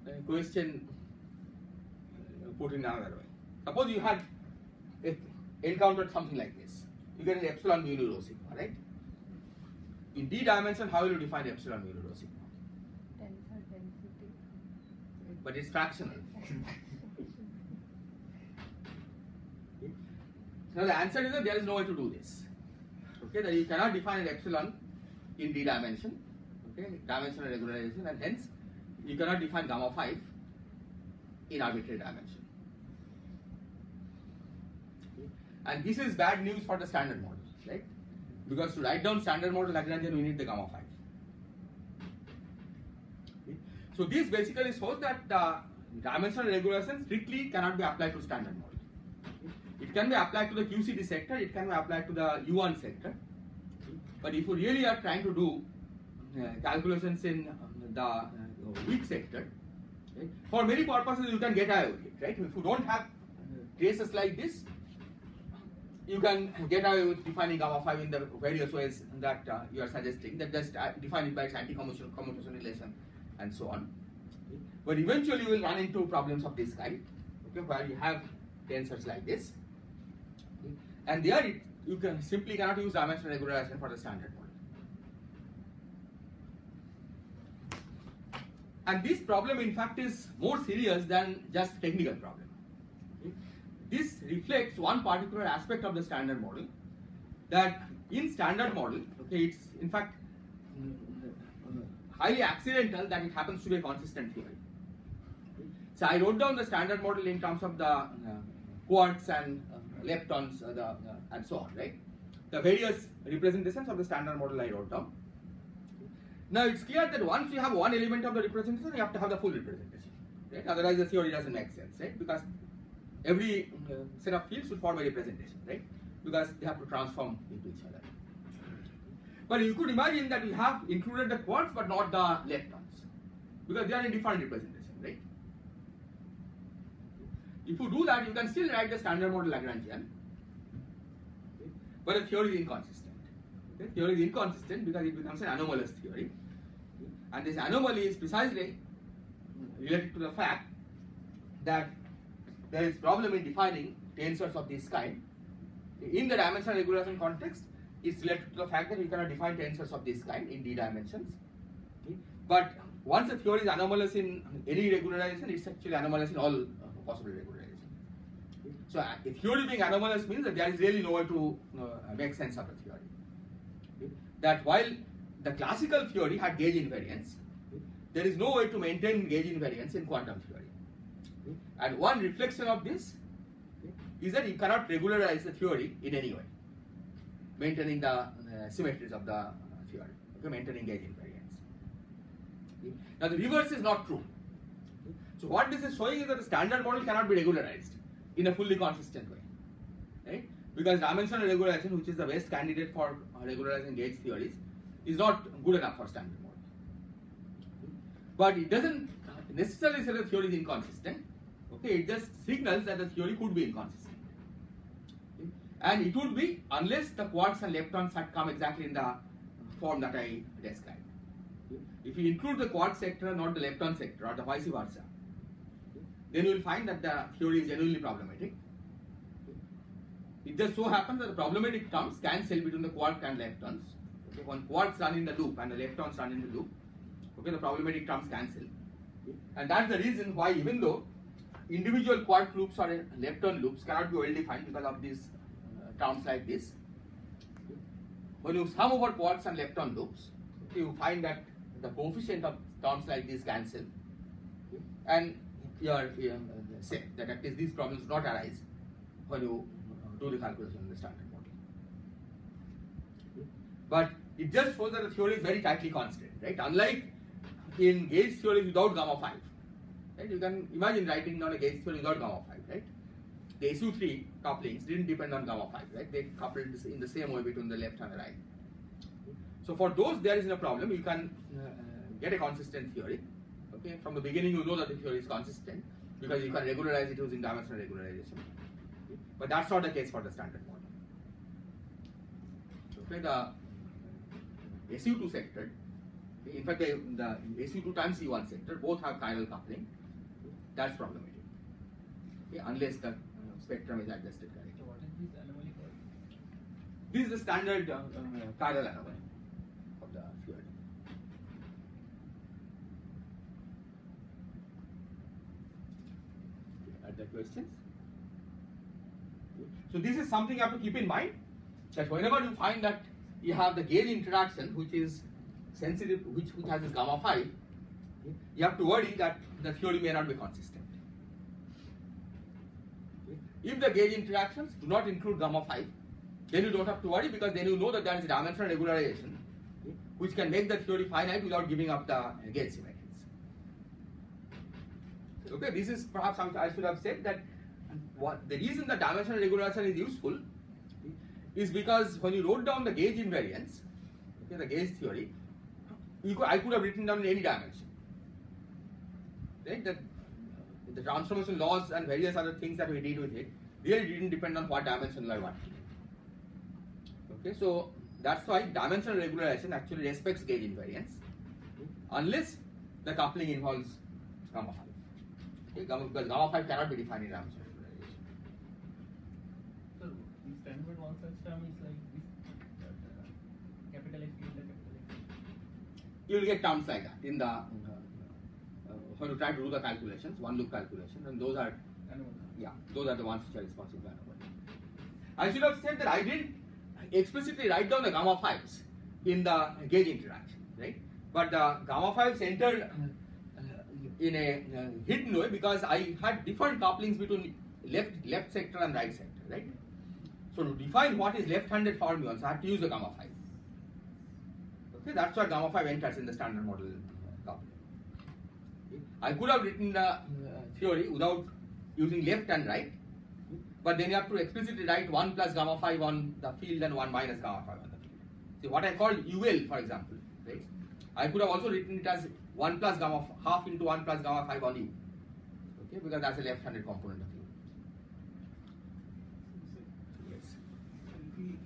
Speaker 1: uh, question uh, put in another way. Suppose you had uh, encountered something like this. You get an epsilon mu nu rho sigma, right? In d dimension, how will you define epsilon mu nu rho sigma? But it's fractional. [LAUGHS] Now the answer is that there is no way to do this. Okay, that you cannot define an epsilon in d dimension. Okay, dimensional regularization, and hence you cannot define gamma 5 in arbitrary dimension. Okay. And this is bad news for the standard model, right? Because to write down standard model Lagrangian, we need the gamma 5. Okay. So this basically shows that uh, dimensional regulation strictly cannot be applied to standard model. It can be applied to the QCD sector, it can be applied to the U1 sector. But if you really are trying to do uh, calculations in um, the uh, weak sector, for many purposes you can get away with it, right? If you don't have traces like this, you can get away with defining gamma 5 in the various ways that uh, you are suggesting, that just uh, define it by its anti-commutation commutation relation and so on. Okay. But eventually you will run into problems of this kind, okay, where you have tensors like this. Okay. And there it, you can simply cannot use dimensional regularization for the standard model. And this problem in fact is more serious than just technical problem. This reflects one particular aspect of the standard model that in standard model, okay, it's in fact highly accidental that it happens to be a consistent theory. So I wrote down the standard model in terms of the quarks and leptons uh, the, uh, and so on, right? The various representations of the standard model I wrote down. Now it's clear that once you have one element of the representation, you have to have the full representation, right? Otherwise the theory doesn't make sense, right? Because every uh, set of fields should form a representation, right? Because they have to transform into each other. But you could imagine that you have included the quarks but not the leptons, because they are in different representation, right? If you do that, you can still write the standard model Lagrangian. but the theory is inconsistent. Okay? Theory is inconsistent because it becomes an anomalous theory. And this anomaly is precisely related to the fact that there is problem in defining tensors of this kind. In the dimensional regularization context, it's related to the fact that you cannot define tensors of this kind in d dimensions. Okay? But once the theory is anomalous in any regularization, it's actually anomalous in all uh, possible regularization. Okay? So uh, a theory being anomalous means that there is really no way to uh, make sense of the theory. Okay? That while the classical theory had gauge invariance, there is no way to maintain gauge invariance in quantum theory. And one reflection of this is that you cannot regularize the theory in any way, maintaining the uh, symmetries of the uh, theory, okay, maintaining gauge invariance. Okay? Now the reverse is not true. So what this is showing is that the standard model cannot be regularized in a fully consistent way, right? Because dimensional regularization, which is the best candidate for uh, regularizing gauge theories, is not good enough for standard model. But it doesn't necessarily say the theory is inconsistent. It just signals that the theory could be inconsistent. Okay? And it would be unless the quarks and leptons had come exactly in the form that I described. Okay? If you include the quark sector, not the lepton sector, or the vice versa, okay, then you will find that the theory is genuinely problematic. It just so happens that the problematic terms cancel between the quark and leptons. Okay? When quarks run in the loop and the leptons run in the loop, okay, the problematic terms cancel. And that's the reason why even though individual quark loops or lepton loops cannot be well defined because of these uh, terms like this. When you sum over quarks and lepton loops, you find that the coefficient of terms like this cancel. And you are um, say that at least these problems do not arise when you uh, do the calculation in the standard model. But it just shows that the theory is very tightly constrained, right? Unlike in gauge theory without gamma 5, right? You can imagine writing down a gauge theory without gamma 5, right? The SU3 couplings didn't depend on gamma 5, right? They coupled in the same way between the left and the right. So for those, there is no problem. You can uh, get a consistent theory. Okay, from the beginning, you know that the theory is consistent because you can regularize it using dimensional regularization. Okay? But that's not the case for the standard model. Okay, the SU2 sector, in fact, the, the SU2 times C1 sector both have chiral coupling. That's problematic. Okay, unless the uh, spectrum is adjusted correctly.
Speaker 2: So what is this anomaly called?
Speaker 1: This is the standard uh, uh, chiral anomaly of the. Are there questions? So this is something you have to keep in mind that whenever you find that you have the gauge interaction which is sensitive, which, which has this gamma 5, you have to worry that the theory may not be consistent. If the gauge interactions do not include gamma 5, then you don't have to worry because then you know that there is a dimensional regularization which can make the theory finite without giving up the gauge symmetries. Okay, this is perhaps I should have said that what the reason the dimensional regularization is useful is because when you wrote down the gauge invariance, okay, the gauge theory, could, I could have written down in any dimension. Right? The, the transformation laws and various other things that we did with it really didn't depend on what dimension I want. Okay, so that's why dimensional regularization actually respects gauge invariance unless the coupling involves gamma 5. Okay, gamma, because gamma 5 cannot be defined in dimensional regularization.
Speaker 2: So the standard one such term is like this uh, capital F in the capital F.
Speaker 1: You will get terms like that in the when you try to do the calculations, one loop calculation, and those are yeah, those are the ones which are responsible for anomaly. I should have said that I didn't explicitly write down the gamma 5s in the gauge interaction, right? But the gamma 5s entered uh, in a uh, hidden way because I had different couplings between left left sector and right sector, right? So to define what is left-handed fermions, I have to use the gamma 5. Okay, that's why gamma 5 enters in the standard model. I could have written the uh, theory without using left and right, but then you have to explicitly write 1 plus gamma 5 on the field and 1 minus gamma 5 on the field. See what I called UL, for example, right? I could have also written it as 1 plus gamma half into 1 plus gamma 5 on U. Okay, because that's a left-handed component of U. Yes.
Speaker 4: So if we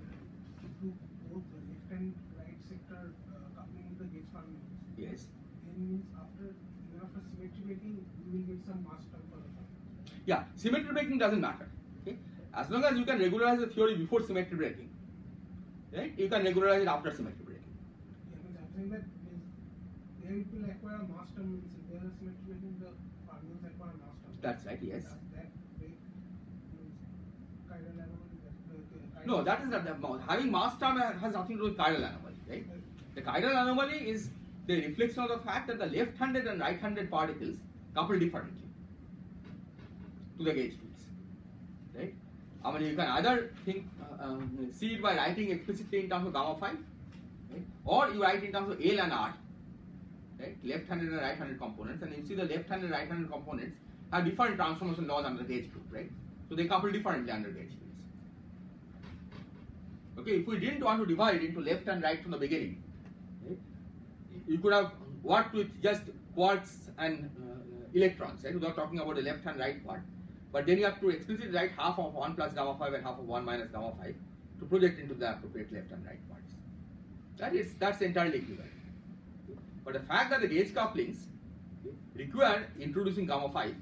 Speaker 4: sector uh, coupling with the gauge fermions.
Speaker 1: Yes.
Speaker 4: Then means after even after symmetry breaking, you will get some mass term for the fermions.
Speaker 1: Yeah, symmetry breaking doesn't matter. Okay, as long as you can regularize the theory before symmetry breaking, right? You can regularize it after symmetry breaking.
Speaker 4: Yeah, I'm saying that means it will acquire mass term means if symmetry breaking, the acquire mass term.
Speaker 1: That's right. Yes.
Speaker 4: That, that break means chiral anomaly. That, the, the chiral-
Speaker 1: No, that is not the having mass term has nothing to do with chiral anomaly, right? The chiral anomaly is the reflection of the fact that the left-handed and right-handed particles couple differently to the gauge fields, right? I mean, you can either think, uh, um, see it by writing explicitly in terms of gamma 5, right? or you write in terms of L and R, right? Left-handed and right-handed components, and you see the left-handed and right-handed components have different transformation laws under the gauge group, right? So they couple differently under gauge fields. Okay, if we didn't want to divide into left and right from the beginning, right, you could have worked with just quarks and uh, electrons, right, without talking about the left and right part. But then you have to explicitly write half of 1 plus gamma 5 and half of 1 minus gamma 5 to project into the appropriate left and right parts. That is, that's entirely equivalent. But the fact that the gauge couplings require introducing gamma 5,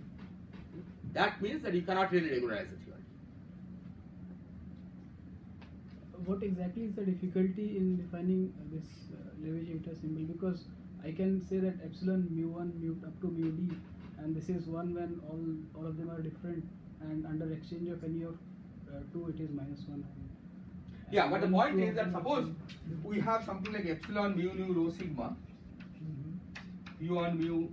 Speaker 1: that means that you cannot really regularize theory.
Speaker 8: what exactly is the difficulty in defining uh, this uh, Levi-Civita symbol? Because I can say that epsilon mu one mu up to mu d, and this is one when all all of them are different, and under exchange of any of uh, two, it is minus one.
Speaker 1: Yeah, but the point is that suppose we have something like epsilon mu nu rho sigma,
Speaker 8: Mhm.
Speaker 1: p1 mu,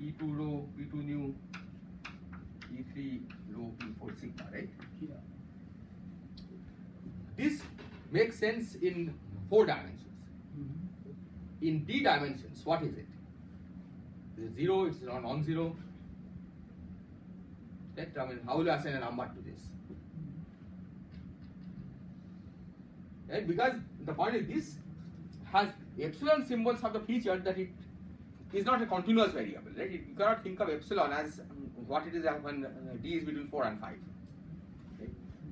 Speaker 1: p2 rho, p2 nu, e3 rho, p4 sigma, right?
Speaker 8: Yeah.
Speaker 1: This makes sense in four dimensions.
Speaker 8: Mhm.
Speaker 1: In d dimensions, what is it? Zero? It's not non-zero. Right? I mean, how will you assign a number to this? Right? Because the point is this has epsilon symbols have the feature that it is not a continuous variable, right? You cannot think of epsilon as what it is when uh, d is between 4 and 5. Right?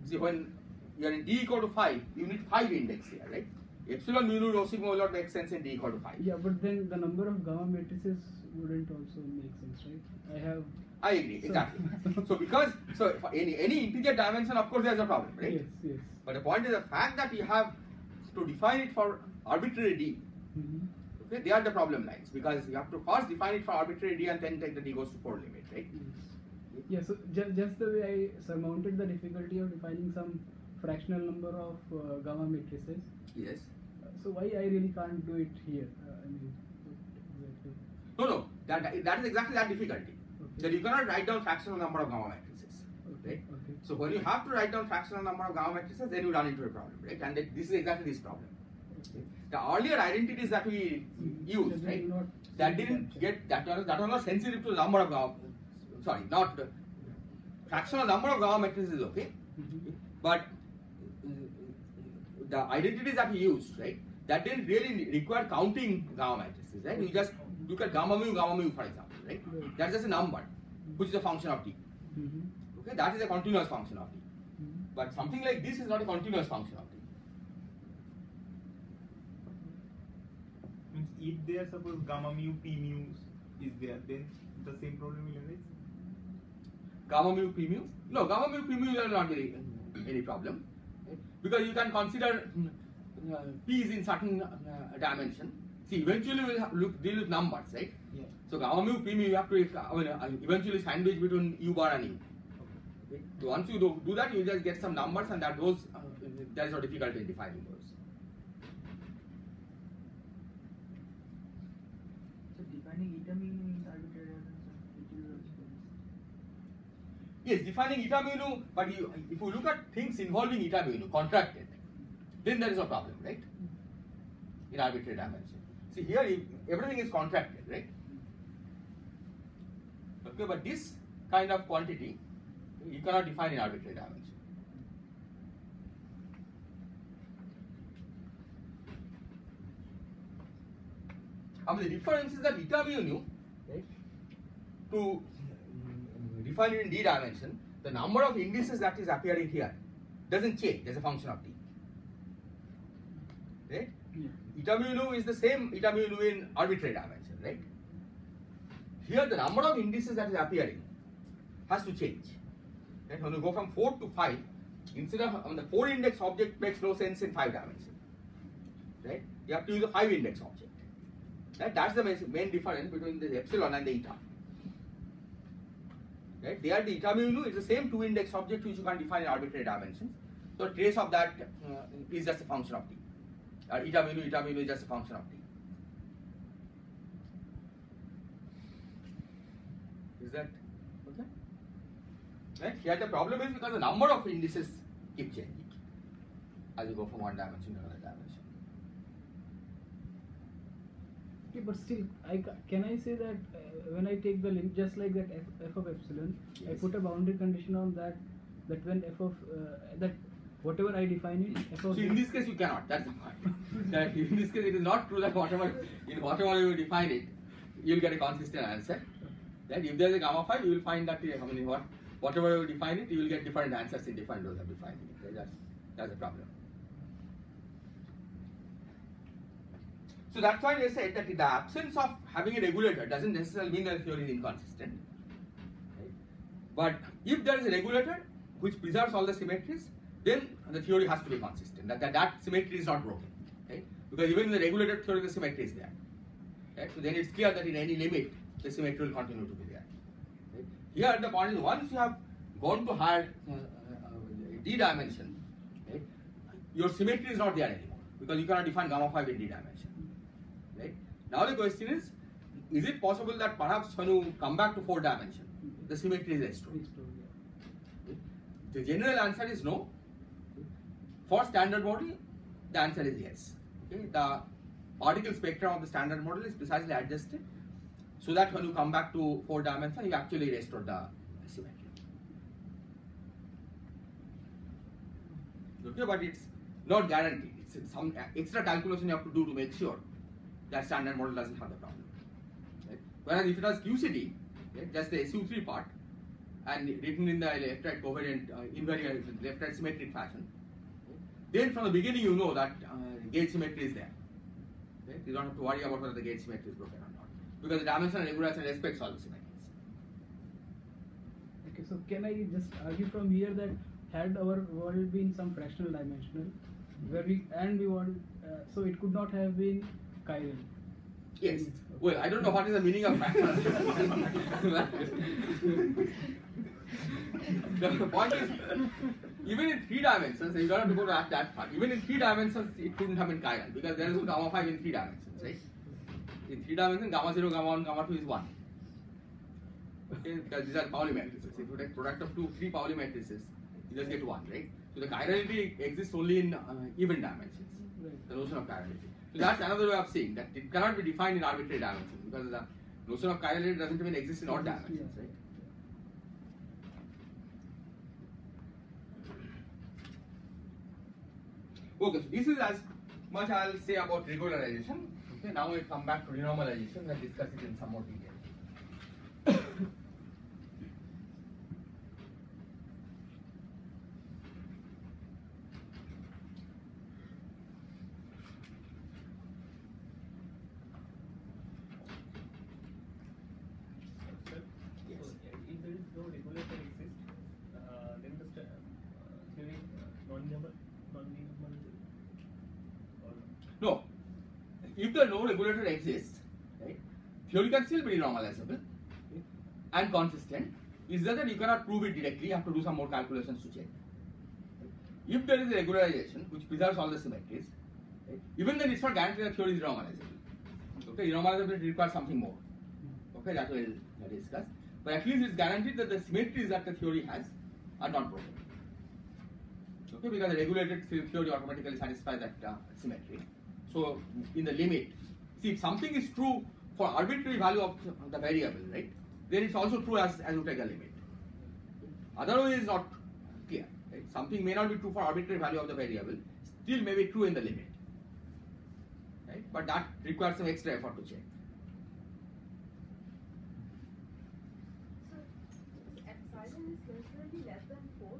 Speaker 1: See, when you are in d equal to 5, you need 5 index here, right? Epsilon mu rho sigma will not make sense in d equal to 5.
Speaker 8: Yeah, but then the number of gamma matrices wouldn't also make sense, right? I have.
Speaker 1: I agree,
Speaker 8: So-
Speaker 1: exactly. [LAUGHS] so because, so for any, any integer dimension, of course, there's a problem, right?
Speaker 8: Yes, yes.
Speaker 1: But the point is the fact that you have to define it for arbitrary d,
Speaker 8: Mhm.
Speaker 1: okay, they are the problem lines because you have to first define it for arbitrary d and then take the d goes to 4 limit, right?
Speaker 8: Yes. Yeah, so just, just the way I surmounted the difficulty of defining some fractional number of uh, gamma matrices.
Speaker 1: Yes.
Speaker 8: Uh, so why I really can't do it here? Uh, I mean?
Speaker 1: No, no, that, that is exactly that difficulty.
Speaker 8: Okay.
Speaker 1: That you cannot write down fractional number of gamma matrices,
Speaker 8: Okay.
Speaker 1: right?
Speaker 8: Okay.
Speaker 1: So when you have to write down fractional number of gamma matrices, then you run into a problem, right? And that, this is exactly this problem.
Speaker 8: okay.
Speaker 1: The earlier identities that we used,
Speaker 8: That
Speaker 1: right? That didn't get that was that was not sensitive to the number of gamma. Sorry, not the fractional number of gamma matrices is okay,
Speaker 8: Mhm.
Speaker 1: but uh, the identities that we used, right? That didn't really require counting gamma matrices, right? You just look at gamma mu, gamma mu, for example, right?
Speaker 8: Right.
Speaker 1: That's just a number, which is a function of t.
Speaker 8: Mhm.
Speaker 1: Okay, that is a continuous function of t.
Speaker 8: Mhm.
Speaker 1: But something like this is not a continuous function of t.
Speaker 5: Means if there suppose gamma mu p mu is there, then the same problem will arise.
Speaker 1: Gamma mu, p mu? No, gamma mu, p mu will not be any problem. Because you can consider mm, uh, p is in certain uh, dimension. See, eventually we'll have, look, deal with numbers, right?
Speaker 5: Yeah.
Speaker 1: So gamma mu, p mu, you have to I mean, uh, eventually sandwich between u bar and u. Okay? So once you do, do that, you just get some numbers and that those, uh, there is no difficulty in defining those.
Speaker 2: So defining eta mu in arbitrary dimension, it will also
Speaker 1: Yes, defining eta mu but you, if you look at things involving eta mu contracted, then there is a problem, right? In arbitrary dimension. See here, everything is contracted, right? Okay, but this kind of quantity, you cannot define in arbitrary dimension. I mean, the difference is that eta mu nu, right? To define it in d dimension, the number of indices that is appearing here doesn't change as a function of t. Right? Eta mu nu is the same eta mu nu in arbitrary dimension, right? Here the number of indices that is appearing has to change. Right? When you go from 4 to 5, instead of the 4 index object makes no sense in 5 dimension. Right? You have to use a 5 index object. Right? That's the main difference between the epsilon and the eta. Right? There the eta mu nu is the same 2 index object which you can define in arbitrary dimensions. So trace of that uh, is just a function of t. Uh, eta mu nu, eta mu nu is just a function of t. Is that okay? Right? Here the problem is because the number of indices keep changing as you go from one dimension to another dimension.
Speaker 8: Okay, but still, I can I say that uh, when I take the limit, just like that f, f of epsilon, I put a boundary condition on that that when f of uh, that whatever I define it, hmm. f
Speaker 1: So in this case you cannot. That's the point. [LAUGHS] that in this case it is not true that whatever in whatever you define it, you will get a consistent answer. That if there is a gamma five, you will find that I mean, what whatever you define it, you will get different answers in different ways of defining it. Right? That's that's the problem. So that's why they said that the absence of having a regulator doesn't necessarily mean that the theory is inconsistent. Right? But if there is a regulator which preserves all the symmetries, then the theory has to be consistent. That, that, that symmetry is not broken. Right? Because even in the regulated theory, the symmetry is there. Right? So then it's clear that in any limit, the symmetry will continue to be there. Right? Here the point is once you have gone to higher uh, uh, d dimension, right, your symmetry is not there anymore because you cannot define gamma 5 in d dimension. Right? Now the question is, is it possible that perhaps when you come back to 4 dimension, the symmetry is restored?
Speaker 8: restored.
Speaker 1: The general answer is no. For standard model, the answer is yes. Okay? The particle spectrum of the standard model is precisely adjusted so that when you come back to four dimension, you actually restore the symmetry. Okay, but it's not guaranteed. It's some extra calculation you have to do to make sure that standard model doesn't have the problem. Right? Whereas if it has QCD, right, just the SU3 part, and written in the left-right covariant uh, invariant left-right symmetric fashion, then from the beginning you know that uh, gauge symmetry is there. Right? You don't have to worry about whether the gauge symmetry is broken or not, because the dimensional regulation respects all the symmetries.
Speaker 8: Okay, so can I just argue from here that had our world been some fractional dimensional, where we and we want, uh, so it could not have been chiral.
Speaker 1: Yes. Well, I don't know what is the meaning of fractal. [LAUGHS] [LAUGHS] the point is, even in three dimensions, you don't have to go to that, that part. Even in three dimensions, it couldn't have been chiral because there is no gamma 5 in three dimensions, right? In three dimensions, gamma 0, gamma 1, gamma 2 is 1. Okay, because these are Pauli matrices. If you take product of two, three Pauli matrices, you just get 1, right? So the chirality exists only in uh, even dimensions the notion of chirality. So that's another way of saying that it cannot be defined in arbitrary dimensions because the notion of chirality doesn't even exist in odd dimensions, right? Okay, so this is as much I'll say about regularization. Okay, now we come back to renormalization and discuss it in some more detail. [COUGHS]
Speaker 2: So,
Speaker 1: Yes.
Speaker 2: uh, if there is no regulator exist, uh, then the st- uh, theory is uh, non-normal, non-renormalizable. Or
Speaker 1: No, if the no regulator exists, right, theory can still be renormalizable okay, and consistent. Is that you cannot prove it directly, you have to do some more calculations to check. If there is a regularization which preserves all the symmetries, even then it's not guaranteed that theory is renormalizable. Okay, renormalizability requires something more. Okay, that will discuss. But at least it's guaranteed that the symmetries that the theory has are not broken. Okay, because the regulated the- theory automatically satisfies that uh, symmetry. So in the limit, see if something is true for arbitrary value of the variable, right? Then it's also true as, as you take a limit. Otherwise, it's not clear. Right? Something may not be true for arbitrary value of the variable, still may be true in the limit. Right? But that requires some extra effort to check.
Speaker 9: So, epsilon is literally less than 4.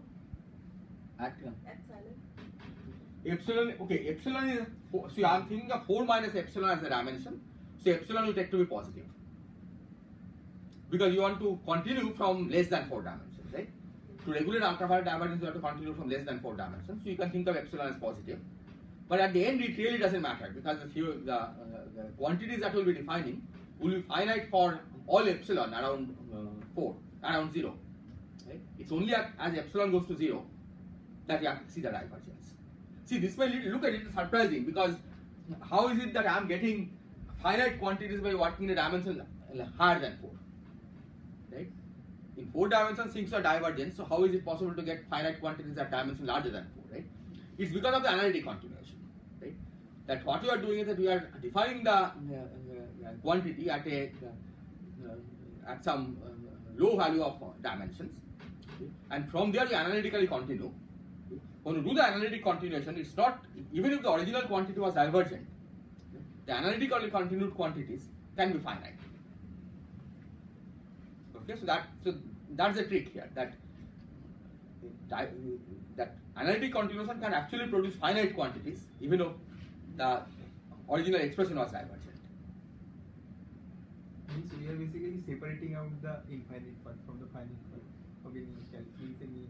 Speaker 1: At, uh,
Speaker 9: Epsilon.
Speaker 1: epsilon, okay, epsilon is, so I'm thinking of 4 minus epsilon as a dimension, so epsilon you take to be positive. Because you want to continue from less than 4 dimensions, right? To regulate ultraviolet divergence, you have to continue from less than 4 dimensions, so you can think of epsilon as positive. But at the end, it really doesn't matter because the, the, uh, the quantities that we'll be defining will be finite for all epsilon around uh, 4, around 0. Right? It's only at, as epsilon goes to 0 that you have to see the divergence. See, this may look a little surprising because how is it that I am getting finite quantities by working in a dimension higher than 4? Right? In 4 dimensions, things are divergent, so how is it possible to get finite quantities at dimension larger than 4? Right? It's because of the analytic continuation. Right? That what we are doing is that we are defining the uh, uh, uh, quantity at a uh, uh, at some uh, low value of uh, dimensions, okay? and from there we analytically continue. When you do the analytic continuation, it's not even if the original quantity was divergent, the analytically continued quantities can be finite. Okay, so that so that's the trick here that that analytic continuation can actually produce finite quantities even though the original expression was divergent.
Speaker 5: So we are basically separating out the infinite part from the finite part.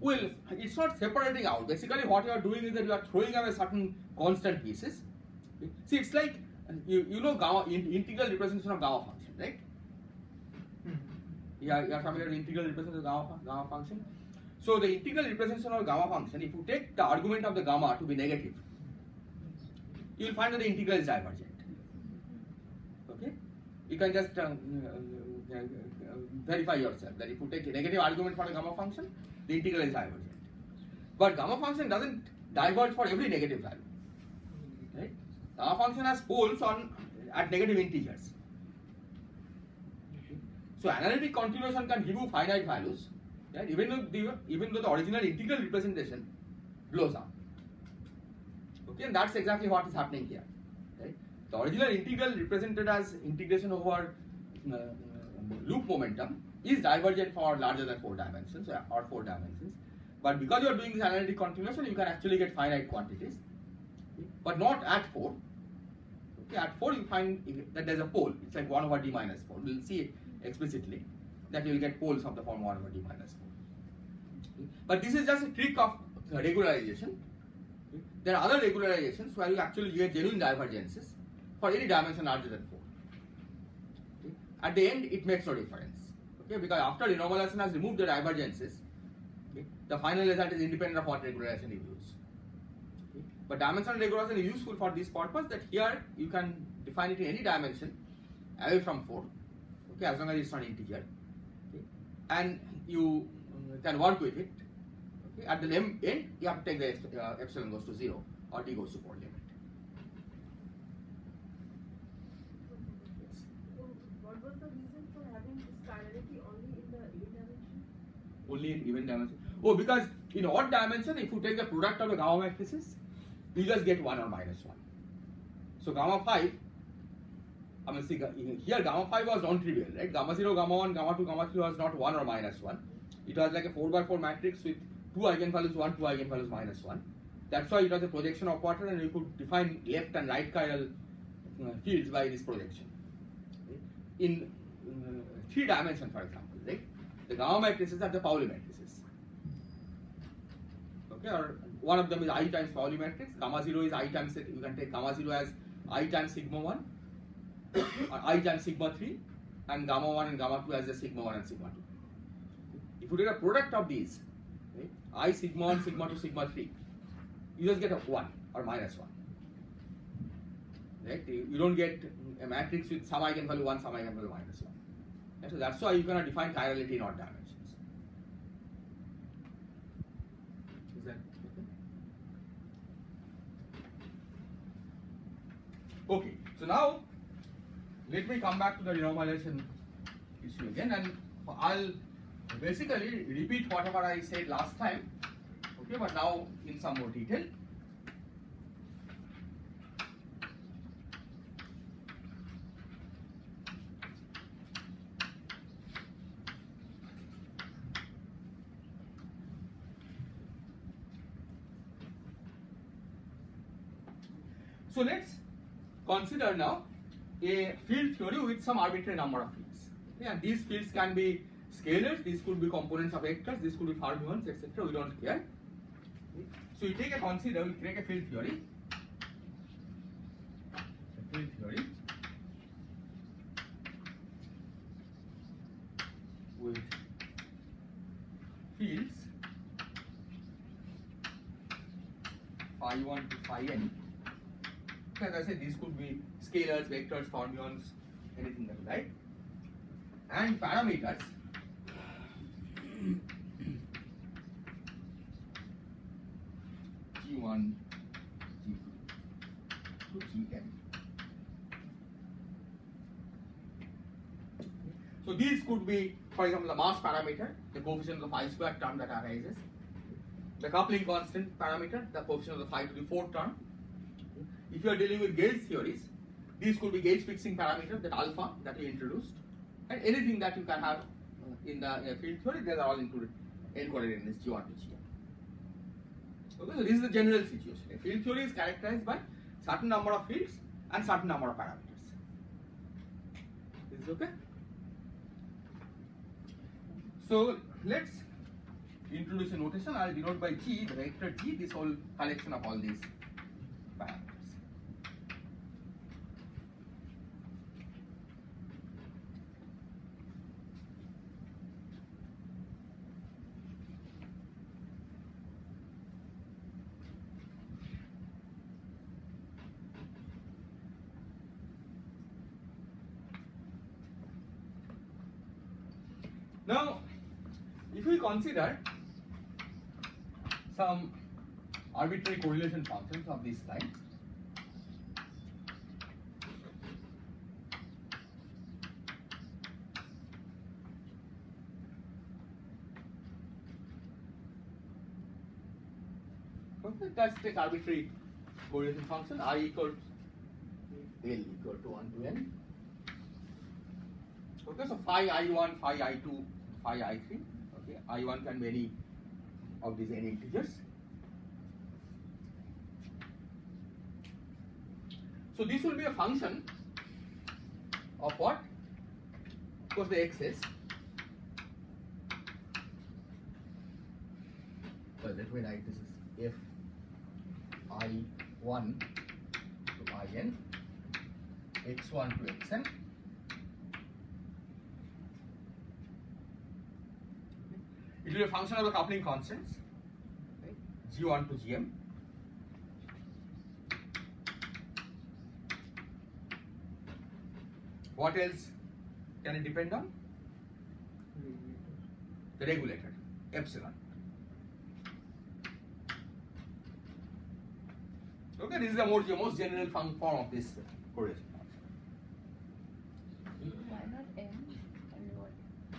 Speaker 1: Well, it's not separating out. Basically, what you are doing is that you are throwing away certain constant pieces. See, it's like you, you know gamma in, integral representation of gamma function, right? You are, you are familiar with integral representation of gamma, gamma function. So the integral representation of gamma function, if you take the argument of the gamma to be negative, you will find that the integral is divergent. Okay? You can just um, uh, uh, uh, verify yourself that if you take a negative argument for a gamma function, the integral is divergent. But gamma function doesn't diverge for every negative value. Gamma function has poles on at negative integers. So analytic continuation can give you finite values, right? Even though the even though the original integral representation blows up. Okay, and that's exactly what is happening here. Right? The original integral represented as integration over uh, loop momentum is divergent for larger than four dimensions or four dimensions. But because you are doing this analytic continuation, you can actually get finite quantities, but not at four. Okay, at four you find that there's a pole. It's like one over d minus four. We'll see it explicitly that you will get poles of the form one over d minus four. Okay, But this is just a trick of regularization. There are other regularizations where you actually get genuine divergences for any dimension larger than four. Okay, At the end, it makes no difference. Okay, because after renormalization has removed the divergences, the final result is independent of what regularization you use. Okay, But dimensional regularization is useful for this purpose that here you can define it in any dimension away from 4, okay, as long as it's not integer. Okay, and you uh, can work with it. Okay, at the lem- end, you have to take the uh, epsilon goes to 0 or d goes to 4 limit.
Speaker 10: What was the reason for having this chirality only in the A dimension?
Speaker 1: only in even dimension. Oh, because in odd dimension, if you take the product of the gamma matrices, you just get 1 or minus 1. So gamma 5, I mean, see, here gamma 5 was non-trivial, right? Gamma 0, gamma 1, gamma 2, gamma 3 was not 1 or minus 1. It was like a 4 by 4 matrix with two eigenvalues 1, two eigenvalues minus 1. That's why it was a projection of operator and you could define left and right chiral uh, fields by this projection. In uh, three dimension, for example, right? The gamma matrices are the Pauli matrices. Okay, or one of them is I times Pauli matrix. Gamma zero is I times you can take gamma zero as I times sigma one, or [COUGHS] I times sigma three, and gamma one and gamma two as the sigma one and sigma two. If you take a product of these, right, I sigma one, sigma two, sigma three, you just get a one or minus one. Right? You don't get a matrix with some eigenvalue one, some eigenvalue minus one. Right? So that's why you cannot define chirality in odd dimensions. Is that okay? So now let me come back to the renormalization issue again and I'll basically repeat whatever I said last time, okay, but now in some more detail. So let's consider now a field theory with some arbitrary number of fields. These fields can be scalars, these could be components of vectors, these could be fermions, etc. We don't care. So we take a consider, we create a field theory. A field theory with fields phi 1 to phi n. As I said, these could be scalars, vectors, fermions, anything like that like. And parameters G1, G2 to Gn. So these could be, for example, the mass parameter, the coefficient of the phi square term that arises, the coupling constant parameter, the coefficient of the phi to the fourth term. If you are dealing with gauge theories, these could be gauge fixing parameter, that alpha that we introduced, and anything that you can have in the uh, field theory, they are all included, encoded in this G1 to Gn. Okay, so this is the general situation. A field theory is characterized by certain number of fields and certain number of parameters. Is this okay? So let's introduce a notation. I'll denote by G, the vector G, this whole collection of all these parameters. Now, if we consider some arbitrary correlation functions of this okay, let's take arbitrary correlation function i equals l equal to 1 to n. Okay, so phi i1, phi i2, phi i3. Okay, i1 can any of these n integers. So this will be a function of what? Of course, the x's. So let me write this is f i1 to in, x1 to xn. It will be a function of the coupling constants, right? G1 to Gm. What else can it depend on? The regulator, epsilon. Okay, this is the most, most general form of this correlation.
Speaker 7: Why not M? And what?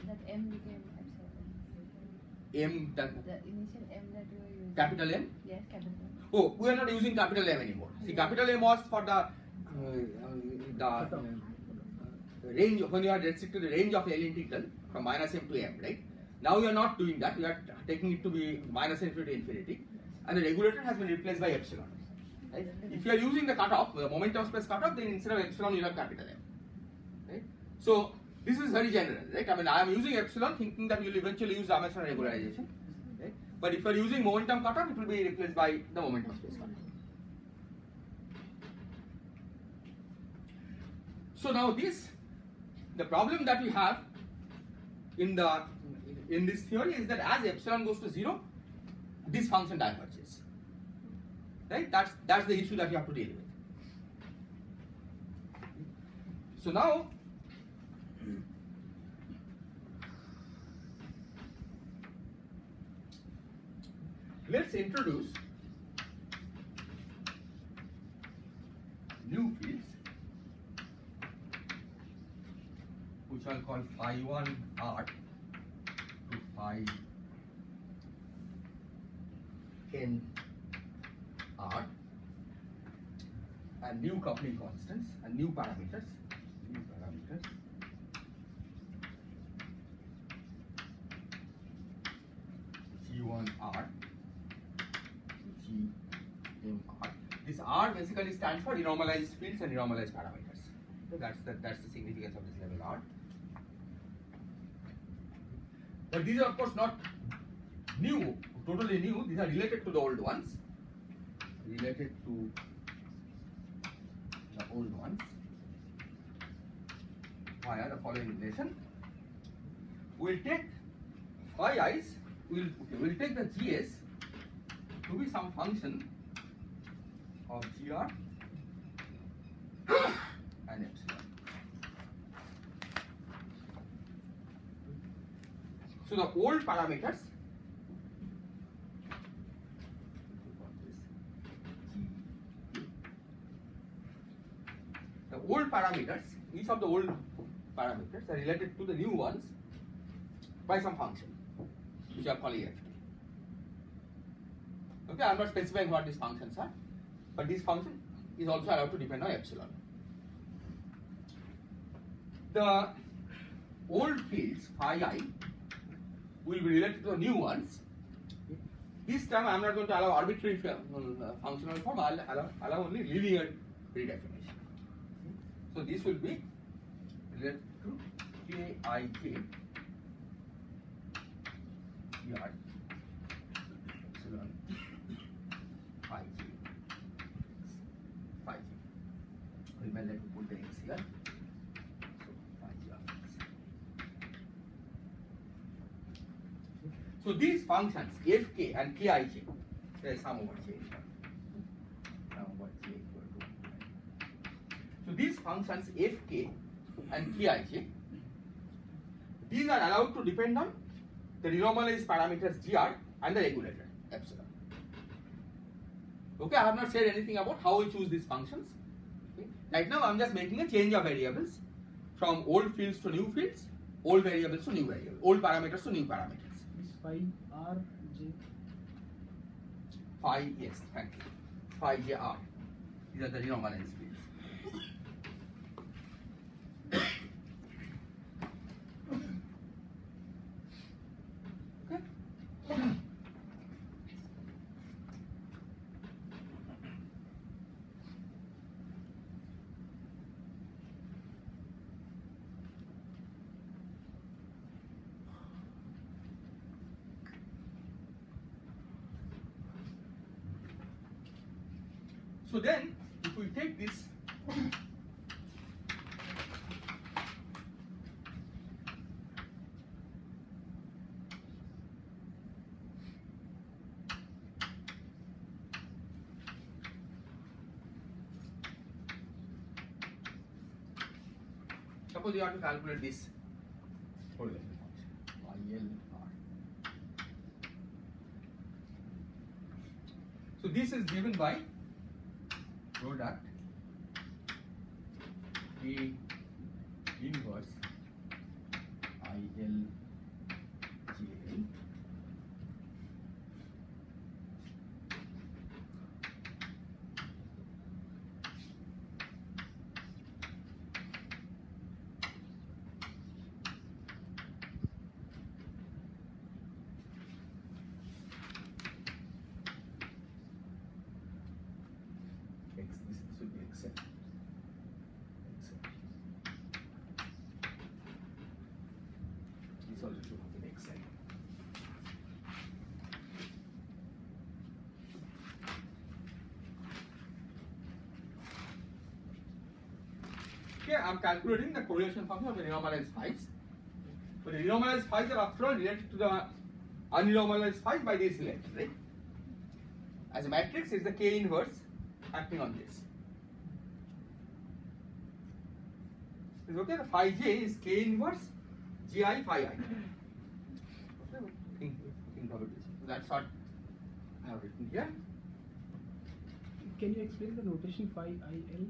Speaker 7: That M became.
Speaker 1: M, that,
Speaker 7: The initial M that you were using.
Speaker 1: capital M?
Speaker 7: Yes, capital M.
Speaker 1: Oh, we are not using capital M anymore. See, capital M was for the uh, the uh, range when you are restricted the range of L integral from minus m to m, right? Now we are not doing that. We are taking it to be minus infinity to infinity, and the regulator has been replaced by epsilon. Right? If you are using the cutoff, the momentum space cutoff, then instead of epsilon you have capital M. Right? So this is very general, right? I mean, I am using epsilon thinking that you will eventually use dimensional regularization. Right? But if you are using momentum cutoff, it will be replaced by the momentum space cutoff. So now this, the problem that we have in the in this theory is that as epsilon goes to zero, this function diverges. Right? That's that's the issue that you have to deal with. So now let's introduce new fields which I'll call phi 1 r to phi n r and new coupling constants and new parameters new parameters. G1 r r this R basically stands for renormalized fields and renormalized parameters. So that's the that's the significance of this level R. But these are of course not new, totally new. These are related to the old ones. Related to the old ones via the following relation. We'll take phi i's, we'll, okay, we'll take the gs to be some function of gr [COUGHS] and epsilon. So the old parameters the old parameters, each of the old parameters are related to the new ones by some function, which are calling ft. Okay, I am not specifying what these functions are, but this function is also allowed to depend on epsilon. The old fields phi i will be related to the new ones. This time I am not going to allow arbitrary uh, functional form, I will allow, allow only linear redefinition. So this will be related to kij gr epsilon phi j phi j. We may let me put the x here. So phi j of x. So these functions fk and kij, there is sum over j. Sum over j So these functions fk and kij, these are allowed to depend on the renormalized parameters gr and the regulator epsilon. Okay, I have not said anything about how we choose these functions. Okay. Right now, I am just making a change of variables from old fields to new fields, old variables to new variables, old parameters to new parameters.
Speaker 8: Phi r j.
Speaker 1: Phi, yes, thank you. Phi j r. These are the renormalized fields. Suppose you have to calculate this? Whole level function, So this is given by product A inverse IL JL X, this should be XL. XL. This also should have been XL. Okay, I'm calculating the correlation function of the renormalized phi's. But the renormalized phi's are after all related to the unrenormalized phi's by this relation, right? As a matrix, it's the K inverse acting on this. Is okay? The phi j is K inverse Gi phi i. Think, think that's what I have written here.
Speaker 8: Can you explain the notation phi i l?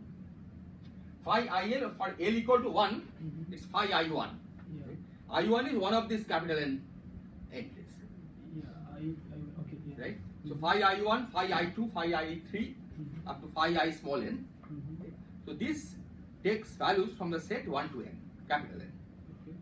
Speaker 1: Phi il for l equal to 1,
Speaker 8: Mhm.
Speaker 1: it's phi i1.
Speaker 8: Yeah.
Speaker 1: I1 is one of these capital N entries,
Speaker 8: Yeah. I. I okay. Yeah.
Speaker 1: right? So phi i1, phi i2, phi i3
Speaker 8: Mhm.
Speaker 1: up to phi i small n.
Speaker 8: Mhm.
Speaker 1: So this takes values from the set 1 to n, capital N.
Speaker 8: Okay.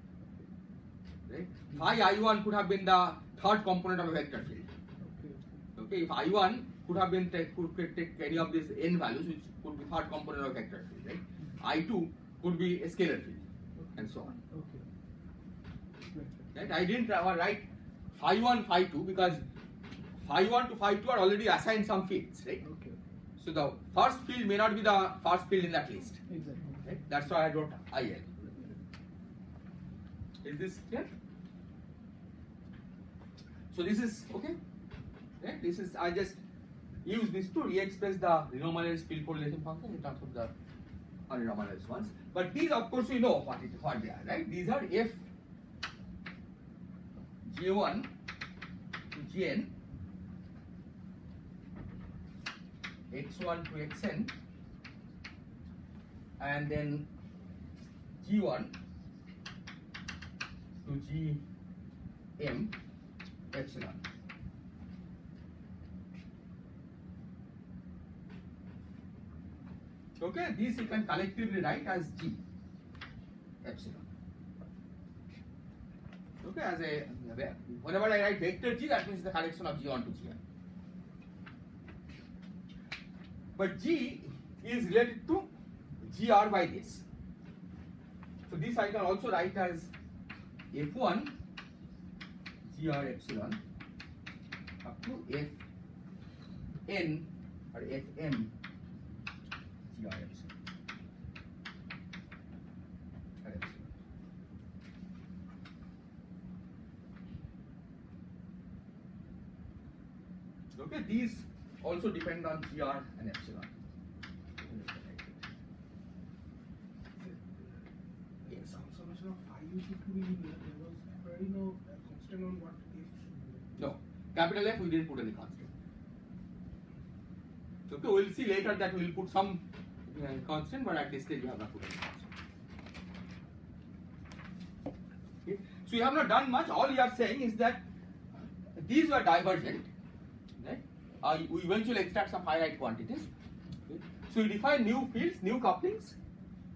Speaker 1: Right? Phi i1 could have been the third component of a vector field.
Speaker 8: Okay.
Speaker 1: Okay, if i1 could have been take, could, could take any of these n values, which could be third component of vector field, right? I2 could be a scalar field, and so on.
Speaker 8: Okay. Right?
Speaker 1: I didn't write phi 1, phi 2 because phi 1 to phi 2 are already assigned some fields, right?
Speaker 8: Okay.
Speaker 1: So the first field may not be the first field in that list.
Speaker 8: Exactly.
Speaker 1: Right? That's why I wrote IL. Is this clear? So this is okay. Right? This is I just use this to re-express the renormalized field correlation function in terms of the unrenormalized ones. But these, of course, we know what it what they are, right? These are f j1 to gn x1 to xn and then g1 to gm epsilon. Okay, these you can collectively write as g epsilon. Okay, as a whenever I write vector g, that means the collection of G onto G. But g is related to gr by this. So this I can also write as f1 gr epsilon up to fn or fm gr epsilon. or epsilon. Okay, these also depend on gr and epsilon.
Speaker 4: Yes. Some summation of phi should be there. There was very no constant on what f should be.
Speaker 1: No, capital F we didn't put any constant. Okay, we'll see later that we'll put some constant, but at this stage we have not put any constant. Okay. So you have not done much. All you are saying is that these were divergent. Right? Uh, we eventually extract some finite quantities. Okay. So you define new fields, new couplings.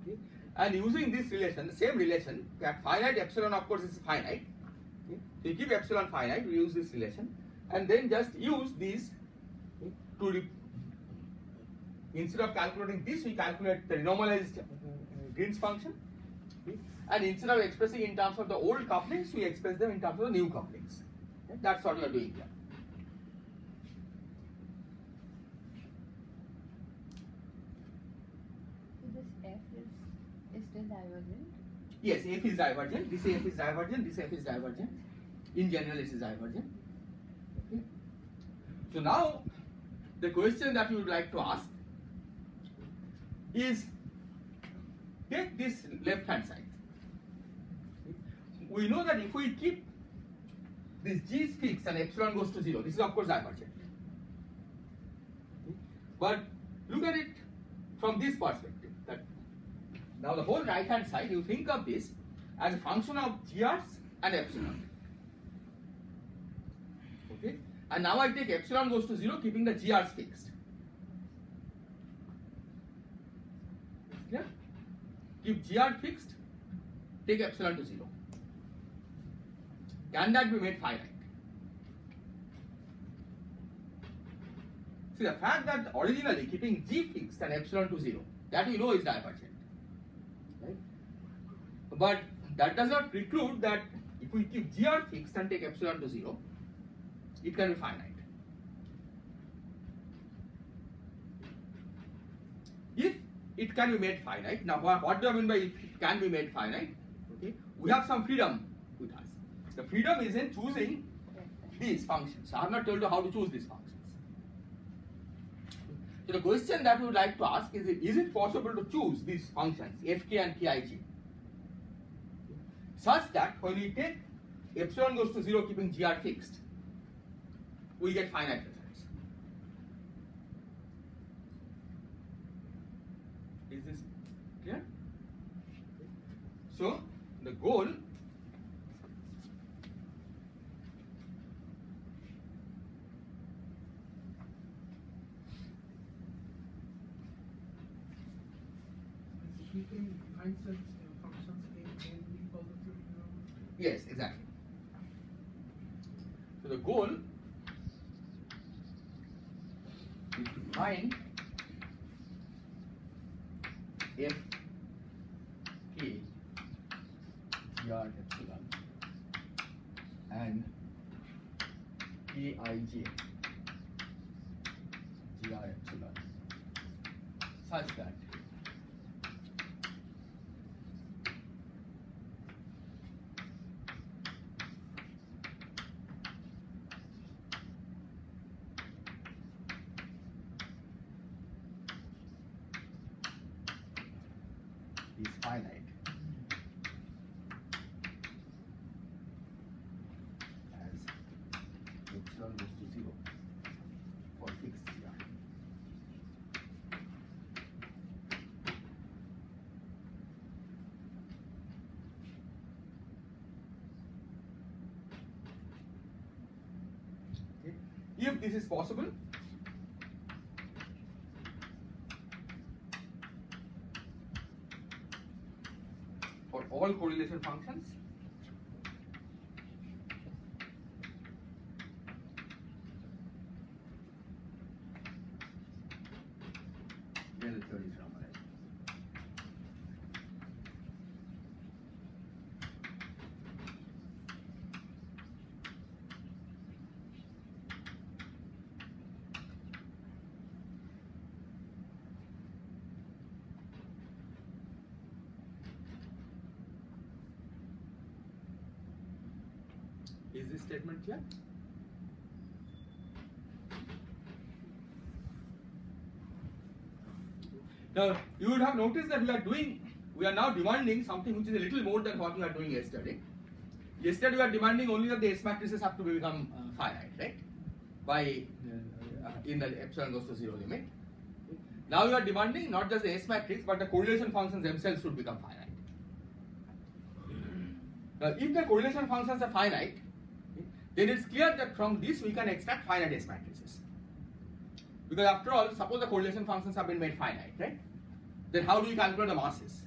Speaker 1: Okay. And using this relation, the same relation, that finite epsilon of course is finite. Okay. So you keep epsilon finite, we use this relation, and then just use these to instead of calculating this, we calculate the renormalized uh, Green's function. Okay. And instead of expressing in terms of the old couplings, we express them in terms of the new couplings. Okay. That's what we are doing here.
Speaker 7: So this F is, is still divergent.
Speaker 1: Yes, F is divergent. This F is divergent. This F is divergent. In general, it is divergent. Okay. So now, the question that you would like to ask is take this left hand side. We know that if we keep this g is fixed and epsilon goes to zero, this is of course divergent. But look at it from this perspective. That now the whole right hand side, you think of this as a function of grs and epsilon. Okay, and now I take epsilon goes to zero, keeping the grs fixed. Yeah, keep gr fixed, take epsilon to zero. Can that be made finite? See the fact that originally keeping g fixed and epsilon to zero, that we know is divergent. Right? But that does not preclude that if we keep gr fixed and take epsilon to zero, it can be finite. If it can be made finite, now what, what do I mean by it can be made finite? Okay, we have some freedom with us. The freedom is in choosing these functions. I have not told you how to choose these functions. So the question that we would like to ask is, is it possible to choose these functions, fk and kij, such that when we take epsilon goes to 0 keeping gr fixed, we get finite results. Is this clear? So, the goal
Speaker 4: If we can define such uh, functions a and b positive, you know,
Speaker 1: Yes, exactly. So the goal is to find f k gr epsilon and aij gr epsilon such that is possible, for all correlation functions. Then the theory is normalized. Now, you would have noticed that we are doing, we are now demanding something which is a little more than what we were doing yesterday. Yesterday we were demanding only that the S matrices have to become uh, finite, right? By, uh, in the epsilon goes to zero limit. Now you are demanding not just the S matrix, but the correlation functions themselves should become finite. Now, if the correlation functions are finite, then it's clear that from this we can extract finite S matrices. Because after all, suppose the correlation functions have been made finite, right? Then how do we calculate the masses?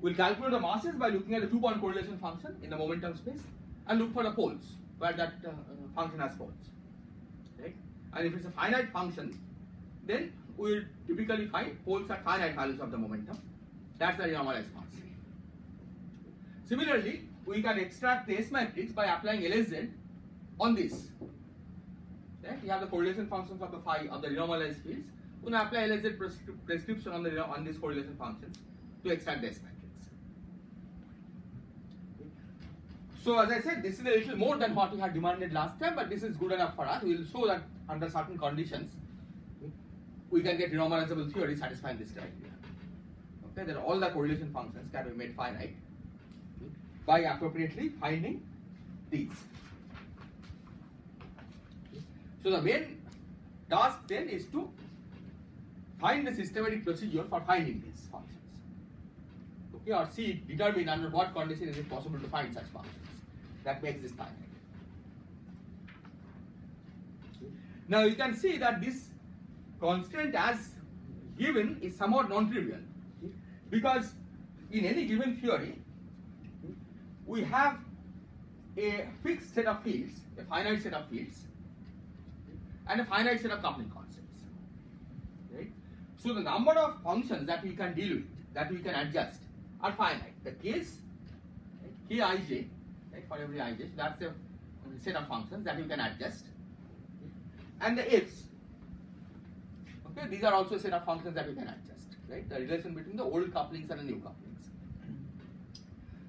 Speaker 1: We'll calculate the masses by looking at the two-point correlation function in the momentum space and look for the poles where that uh, function has poles, right? And if it's a finite function, then we'll typically find poles at finite values of the momentum. That's the normalized mass. Similarly, we can extract the S matrix by applying LSZ on this. Right? Have the correlation functions of the phi of the renormalized fields. We can apply LSZ prescri- prescription on the on these correlation functions to extract the S matrix. So as I said, this is a little more than what we had demanded last time, but this is good enough for us. We will show that under certain conditions, we can get renormalizable theory satisfying this criteria. Okay, then all the correlation functions can be made finite by appropriately finding these. So the main task then is to find the systematic procedure for finding these functions. Okay, or see, determine under what condition is it possible to find such functions. That makes this finite. Now you can see that this constraint as given is somewhat non-trivial because in any given theory we have a fixed set of fields, a finite set of fields, and a finite set of coupling constants. Right? So the number of functions that we can deal with, that we can adjust, are finite. The k's, right, k ij, right, for every ij, so that's a set of functions that you can adjust, and the f's. Okay, these are also a set of functions that you can adjust. Right, the relation between the old couplings and the new couplings.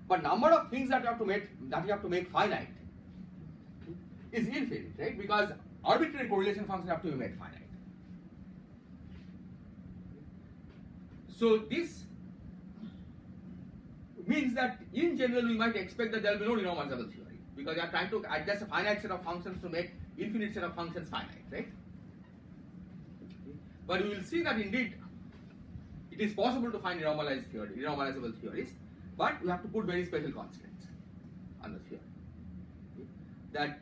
Speaker 1: But number of things that you have to make that you have to make finite is infinite, right? Because arbitrary correlation functions have to be made finite. So this means that in general we might expect that there will be no renormalizable theory because you are trying to adjust a finite set of functions to make infinite set of functions finite, right? But we will see that indeed it is possible to find renormalized theory, renormalizable theories, but we have to put very special constraints on the theory. That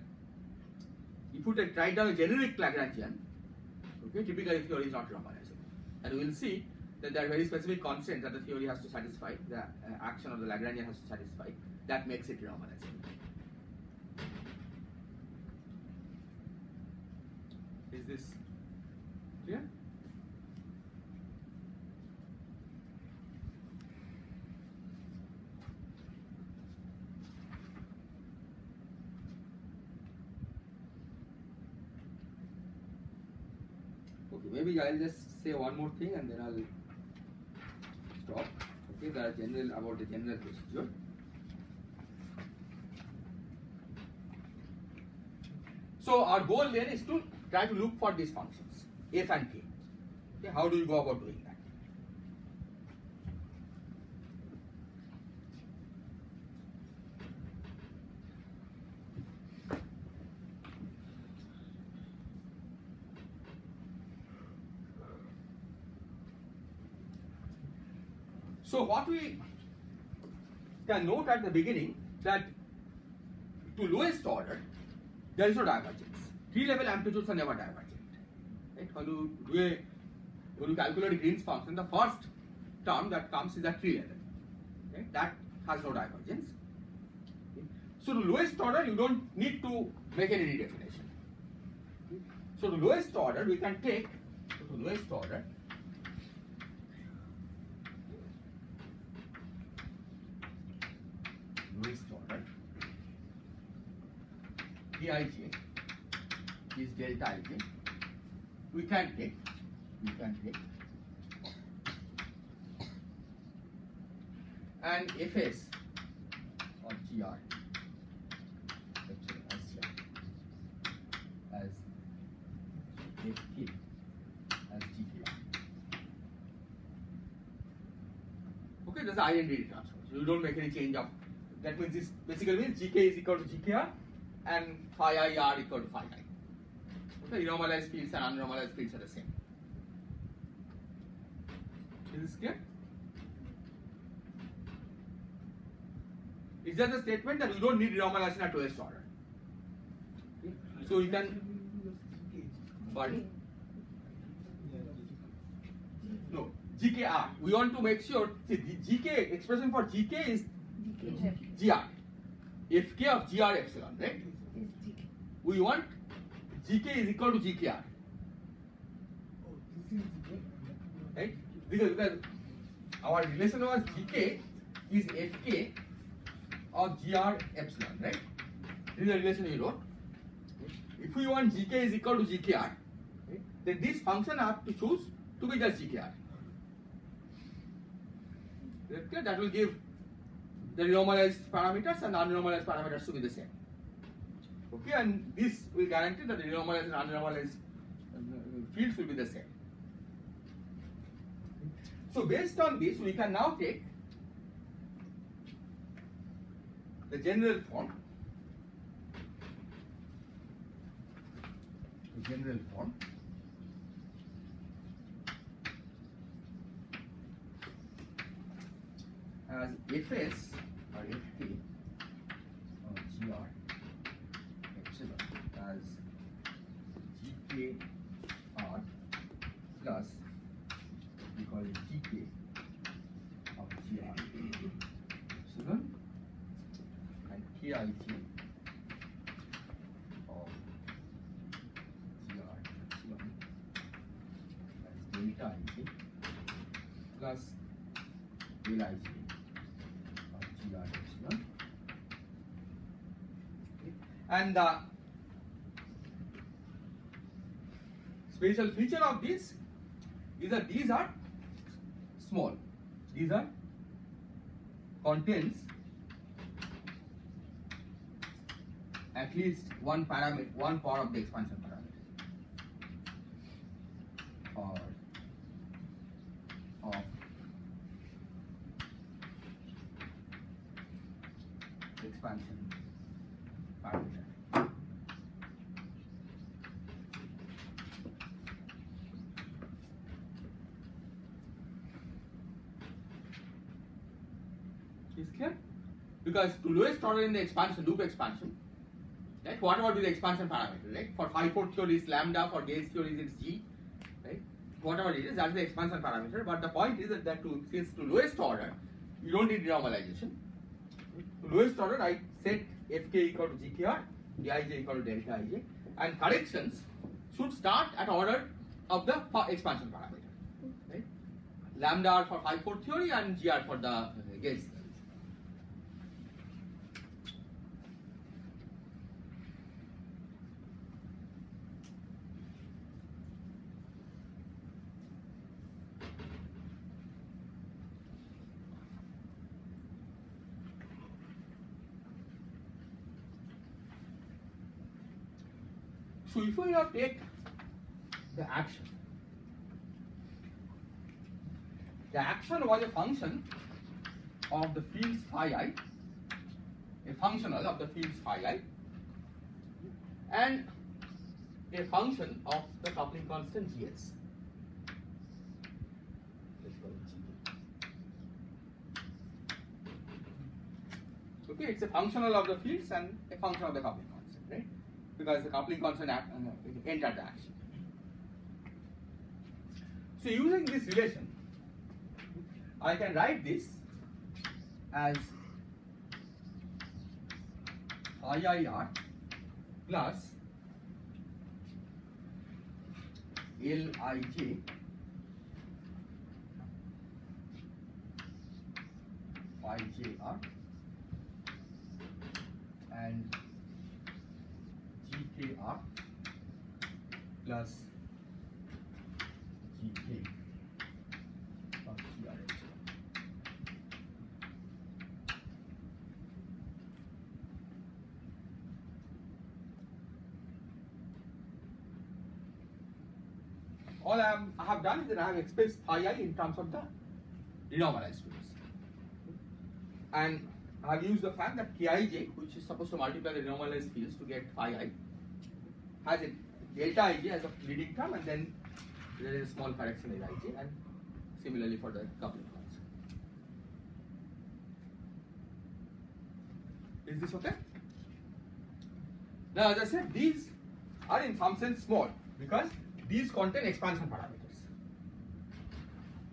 Speaker 1: if you take write down a generic Lagrangian, okay, typically theory is not renormalizable. And we will see that there are very specific constraints that the theory has to satisfy, the uh, action of the Lagrangian has to satisfy, that makes it renormalizable. Is this clear? Maybe I'll just say one more thing and then I'll stop. Okay, the general about the general procedure. So our goal then is to try to look for these functions, f and k. Okay, how do you go about doing that? So what we can note at the beginning that to lowest order there is no divergence. Tree level amplitudes are never divergent. Right? When you do a when you calculate Green's function, the first term that comes is at tree level. Right? That has no divergence. Okay? So to lowest order you don't need to make any redefinition. Okay? So to lowest order we can take so to lowest order lowest order Dij is delta ij. We can take, we can take, and fs or gr as fk as gkr. Okay, that's the identity transfer. So you don't make any change of. That means this basically means gk is equal to gkr and phi i r equal to phi i. Okay, normalized fields and unnormalized fields are the same. Is this clear? Is that the statement that we don't need normalization at lowest order? So you can. Pardon? No, GKR. We want to make sure. See, the GK expression for GK is GR. FK of GR epsilon, right? We want GK is equal to GKR,
Speaker 4: Oh,
Speaker 1: right? Because, because our relation was GK is FK of GR epsilon, right? This is the relation we wrote. If we want GK is equal to GKR, right, then this function I have to choose to be just GKR. That will give the renormalized parameters and unrenormalized parameters to be the same. Okay, and this will guarantee that the normalized and unrenormalized uh, fields will be the same. So based on this, we can now take the general form. The general form. as fs or fk or gr epsilon as gk r plus we call it gk of gr epsilon and kij of gr epsilon as delta ij plus del ij of gr epsilon and the special feature of this is that these are small. These are contains at least one parameter, one part of the expansion parameter, or of expansion parameter. Is clear? Because to lowest order in the expansion, loop expansion, right? Whatever be the expansion parameter, right? Phi 4 theory is lambda, for Gauge theory it's g, right? Whatever it is, that's the expansion parameter. But the point is that, that to since to lowest order, you don't need normalization. To lowest order, I set fk equal to gkr, dij equal to delta ij, and corrections should start at order of the expansion parameter. Right? Lambda r phi 4 theory and gr for the gauge theory. So if we now take the action, the action was a function of the fields phi i, a functional of the fields phi i, and a function of the coupling constant gs. Okay, it's a functional of the fields and a function of the coupling? Because the coupling constant act, uh, entered the action. So using this relation, I can write this as IIR plus LIJ IJR and GKR plus GK GRH. All I have, I have done is that I have expressed i in terms of the renormalized fields. And I have used the fact that Kij, which is supposed to multiply the renormalized fields to get i, has a delta ij as a leading term and then there is a small correction in and similarly for the coupling constant. Is this okay? Now as I said these are in some sense small because these contain expansion parameters.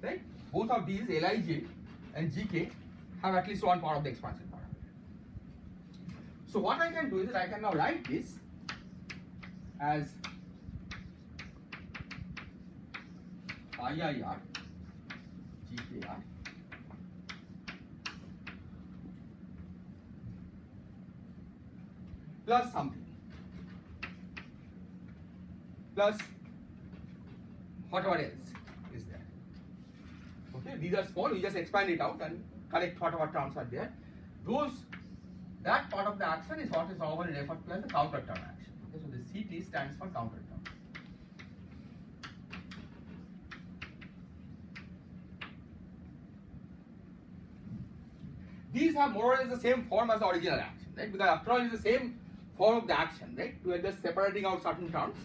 Speaker 1: Right? Both of these Lij and Gk have at least one part of the expansion parameter. So what I can do is that I can now write this as IIR GKR plus something plus whatever else is there. Okay, these are small, we just expand it out and collect whatever terms are there. Those that part of the action is what is normally referred to as the counter term action. CT stands for counter. These are more or less the same form as the original action, right? Because after all, it's the same form of the action, right? We are just separating out certain terms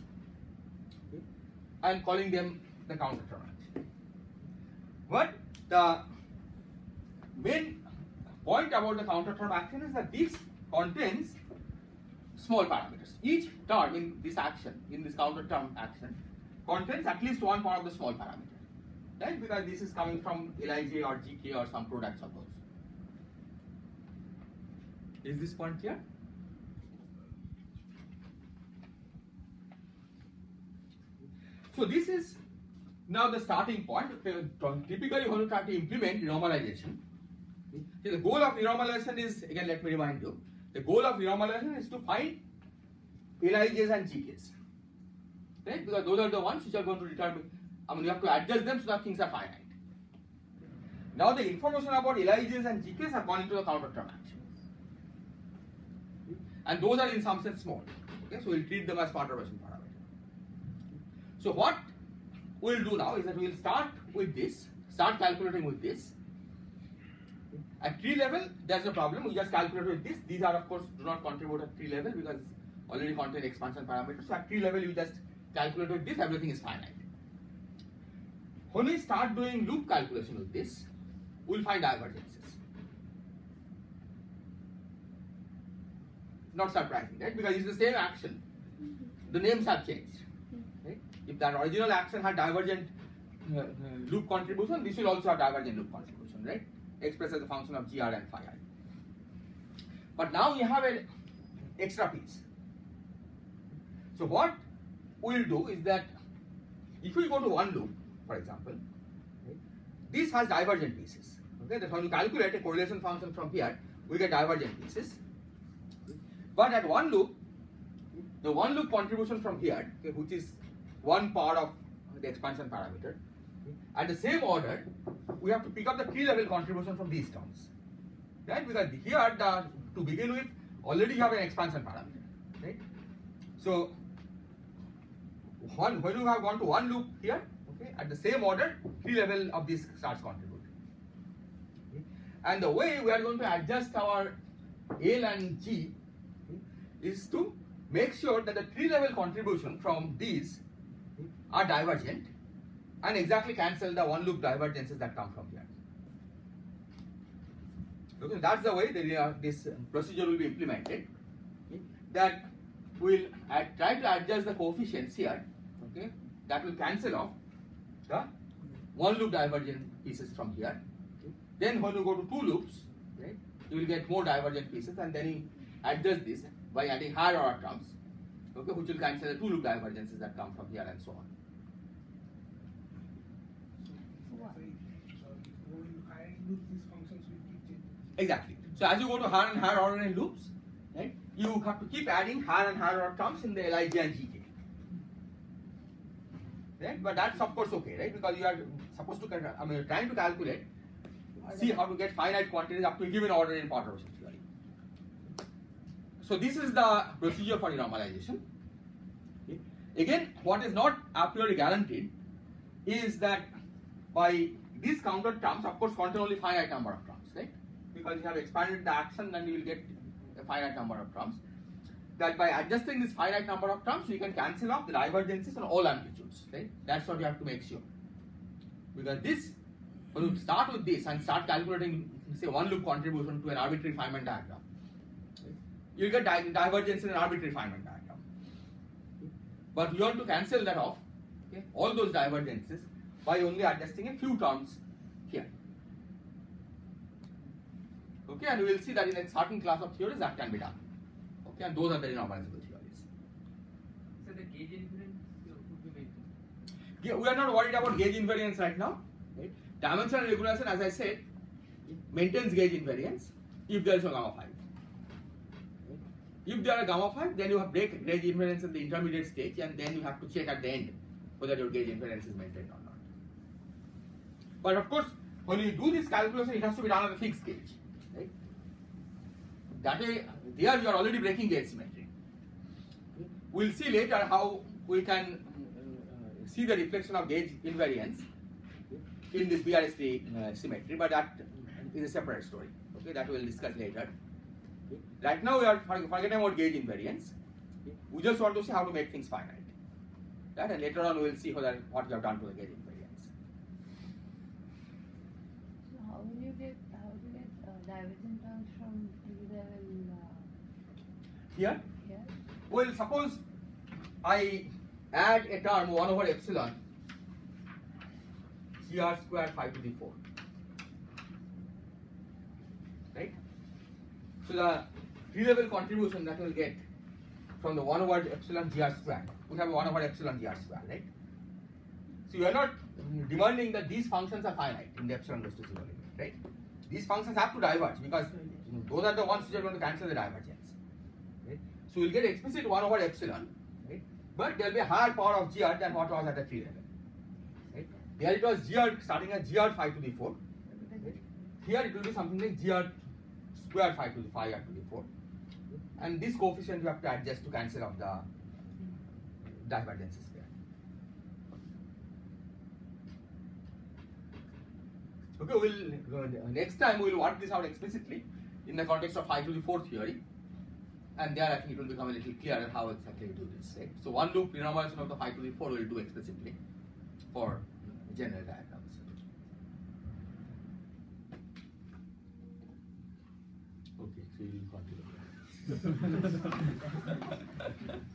Speaker 1: okay, and calling them the counter term action. But the main point about the counter term action is that this contains small parameters. Each term in this action, in this counter term action, contains at least one part of the small parameter, right? Because this is coming from Lij or Gk or some products of those. Is this point clear? So this is now the starting point. Typically, when you try to implement renormalization, See, the goal of renormalization is, again, let me remind you, the goal of renormalization is to find Lij's and GK's. Right? Because those are the ones which are going to determine, I mean, you have to adjust them so that things are finite. Now, the information about Lij's and GK's have gone into the counter term. And those are in some sense small. Okay, so we'll treat them as perturbation parameter. So, what we'll do now is that we'll start with this, start calculating with this. At tree level, there's no problem. We just calculate with this. These are, of course, do not contribute at tree level because already contain expansion parameters. So at tree level, you just calculate with this. Everything is finite. When we start doing loop calculation with this, we'll find divergences. Not surprising, right? Because it's the same action. The names have changed. Right? If that original action had divergent uh, loop contribution, this will also have divergent loop contribution, right? Expressed as a function of gr and phi i. But now you have an extra piece. So what we'll do is that if we go to one loop, for example, this has divergent pieces. Okay, that when you calculate a correlation function from here, we get divergent pieces. But at one loop, the one loop contribution from here, okay, which is one part of the expansion parameter, at the same order, we have to pick up the tree level contribution from these terms. Right? Because here, the, to begin with, already have an expansion parameter. Right? So, one, when you have gone to one loop here, okay, at the same order, tree level of this starts contributing. Okay? And the way we are going to adjust our L and G okay, is to make sure that the tree level contribution from these are divergent and exactly cancel the one loop divergences that come from here. Okay, that's the way the, uh, this procedure will be implemented. Okay, that will try to adjust the coefficients here. Okay, that will cancel off the one loop divergent pieces from here. Okay. Then when you go to two loops, right, you will get more divergent pieces, and then you adjust this by adding higher order terms. Okay, which will cancel the two loop divergences that come from here and so on.
Speaker 4: Going higher loop, these functions will keep changing.
Speaker 1: Exactly. So as you go to higher and higher order in loops, right, you have to keep adding higher and higher order terms in the Lij and Gk. Right? But that's of course okay, right? Because you are supposed to, I mean, you're trying to calculate, see how to get finite quantities up to a given order in Potter theory. So this is the procedure for normalization. Okay. Again, what is not a priori guaranteed is that by these counter terms, of course, contain only finite number of terms? Because you have expanded the action, then you will get a finite number of terms. That by adjusting this finite number of terms, you can cancel off the divergences on all amplitudes, right? That's what you have to make sure. Because this, when you start with this and start calculating, say, one loop contribution to an arbitrary Feynman diagram, you'll get di- divergence in an arbitrary Feynman diagram. But you want to cancel that off, okay, all those divergences by only adjusting a few terms here. Okay, and we will see that in a certain class of theories that can be done. Okay, and those are renormalizable theories.
Speaker 2: So the gauge be maintained.
Speaker 1: Yeah, we are not worried about gauge invariance right now. Right? Dimensional regulation, as I said, maintains gauge invariance if there is no gamma 5. If there are gamma 5, then you have break gauge invariance in the intermediate stage and then you have to check at the end whether your gauge invariance is maintained or not. But of course, when you do this calculation, it has to be done on a fixed gauge. Right? That way, there you are already breaking gauge symmetry. We'll see later how we can uh, see the reflection of gauge invariance in this BRST uh, symmetry, but that is a separate story. Okay, that we'll discuss later. Right now we are forgetting about gauge invariance. We just want to see how to make things finite. Right? And later on we will see whether what we have done to the gauge invariance.
Speaker 7: So how will you get how do you get uh, divergent terms from tree level uh,
Speaker 1: Here,
Speaker 7: here?
Speaker 1: well suppose I add a term 1 over epsilon gr square phi to the 4. Right? So the tree level contribution that we'll get from the 1 over epsilon gr square, we have 1 over epsilon gr square, right? So you are not demanding that these functions are finite in the epsilon goes to 0 limit, right? These functions have to diverge because those are the ones which are going to cancel the divergence. So we'll get explicit 1 over epsilon, right? But there will be a higher power of gr than what was at the tree level. Right? There it was gr starting at gr phi to the 4. Right? Here it will be something like gr square phi to the phi to the 4. And this coefficient you have to adjust to cancel off the divergences. Okay, we'll uh, next time we'll work this out explicitly in the context of phi to the 4 theory. And there I think it will become a little clearer how exactly we do this. Right? So one loop renormalization of the phi to the 4 we'll do explicitly for general diagrams. Okay, so you will continue. [LAUGHS] [LAUGHS]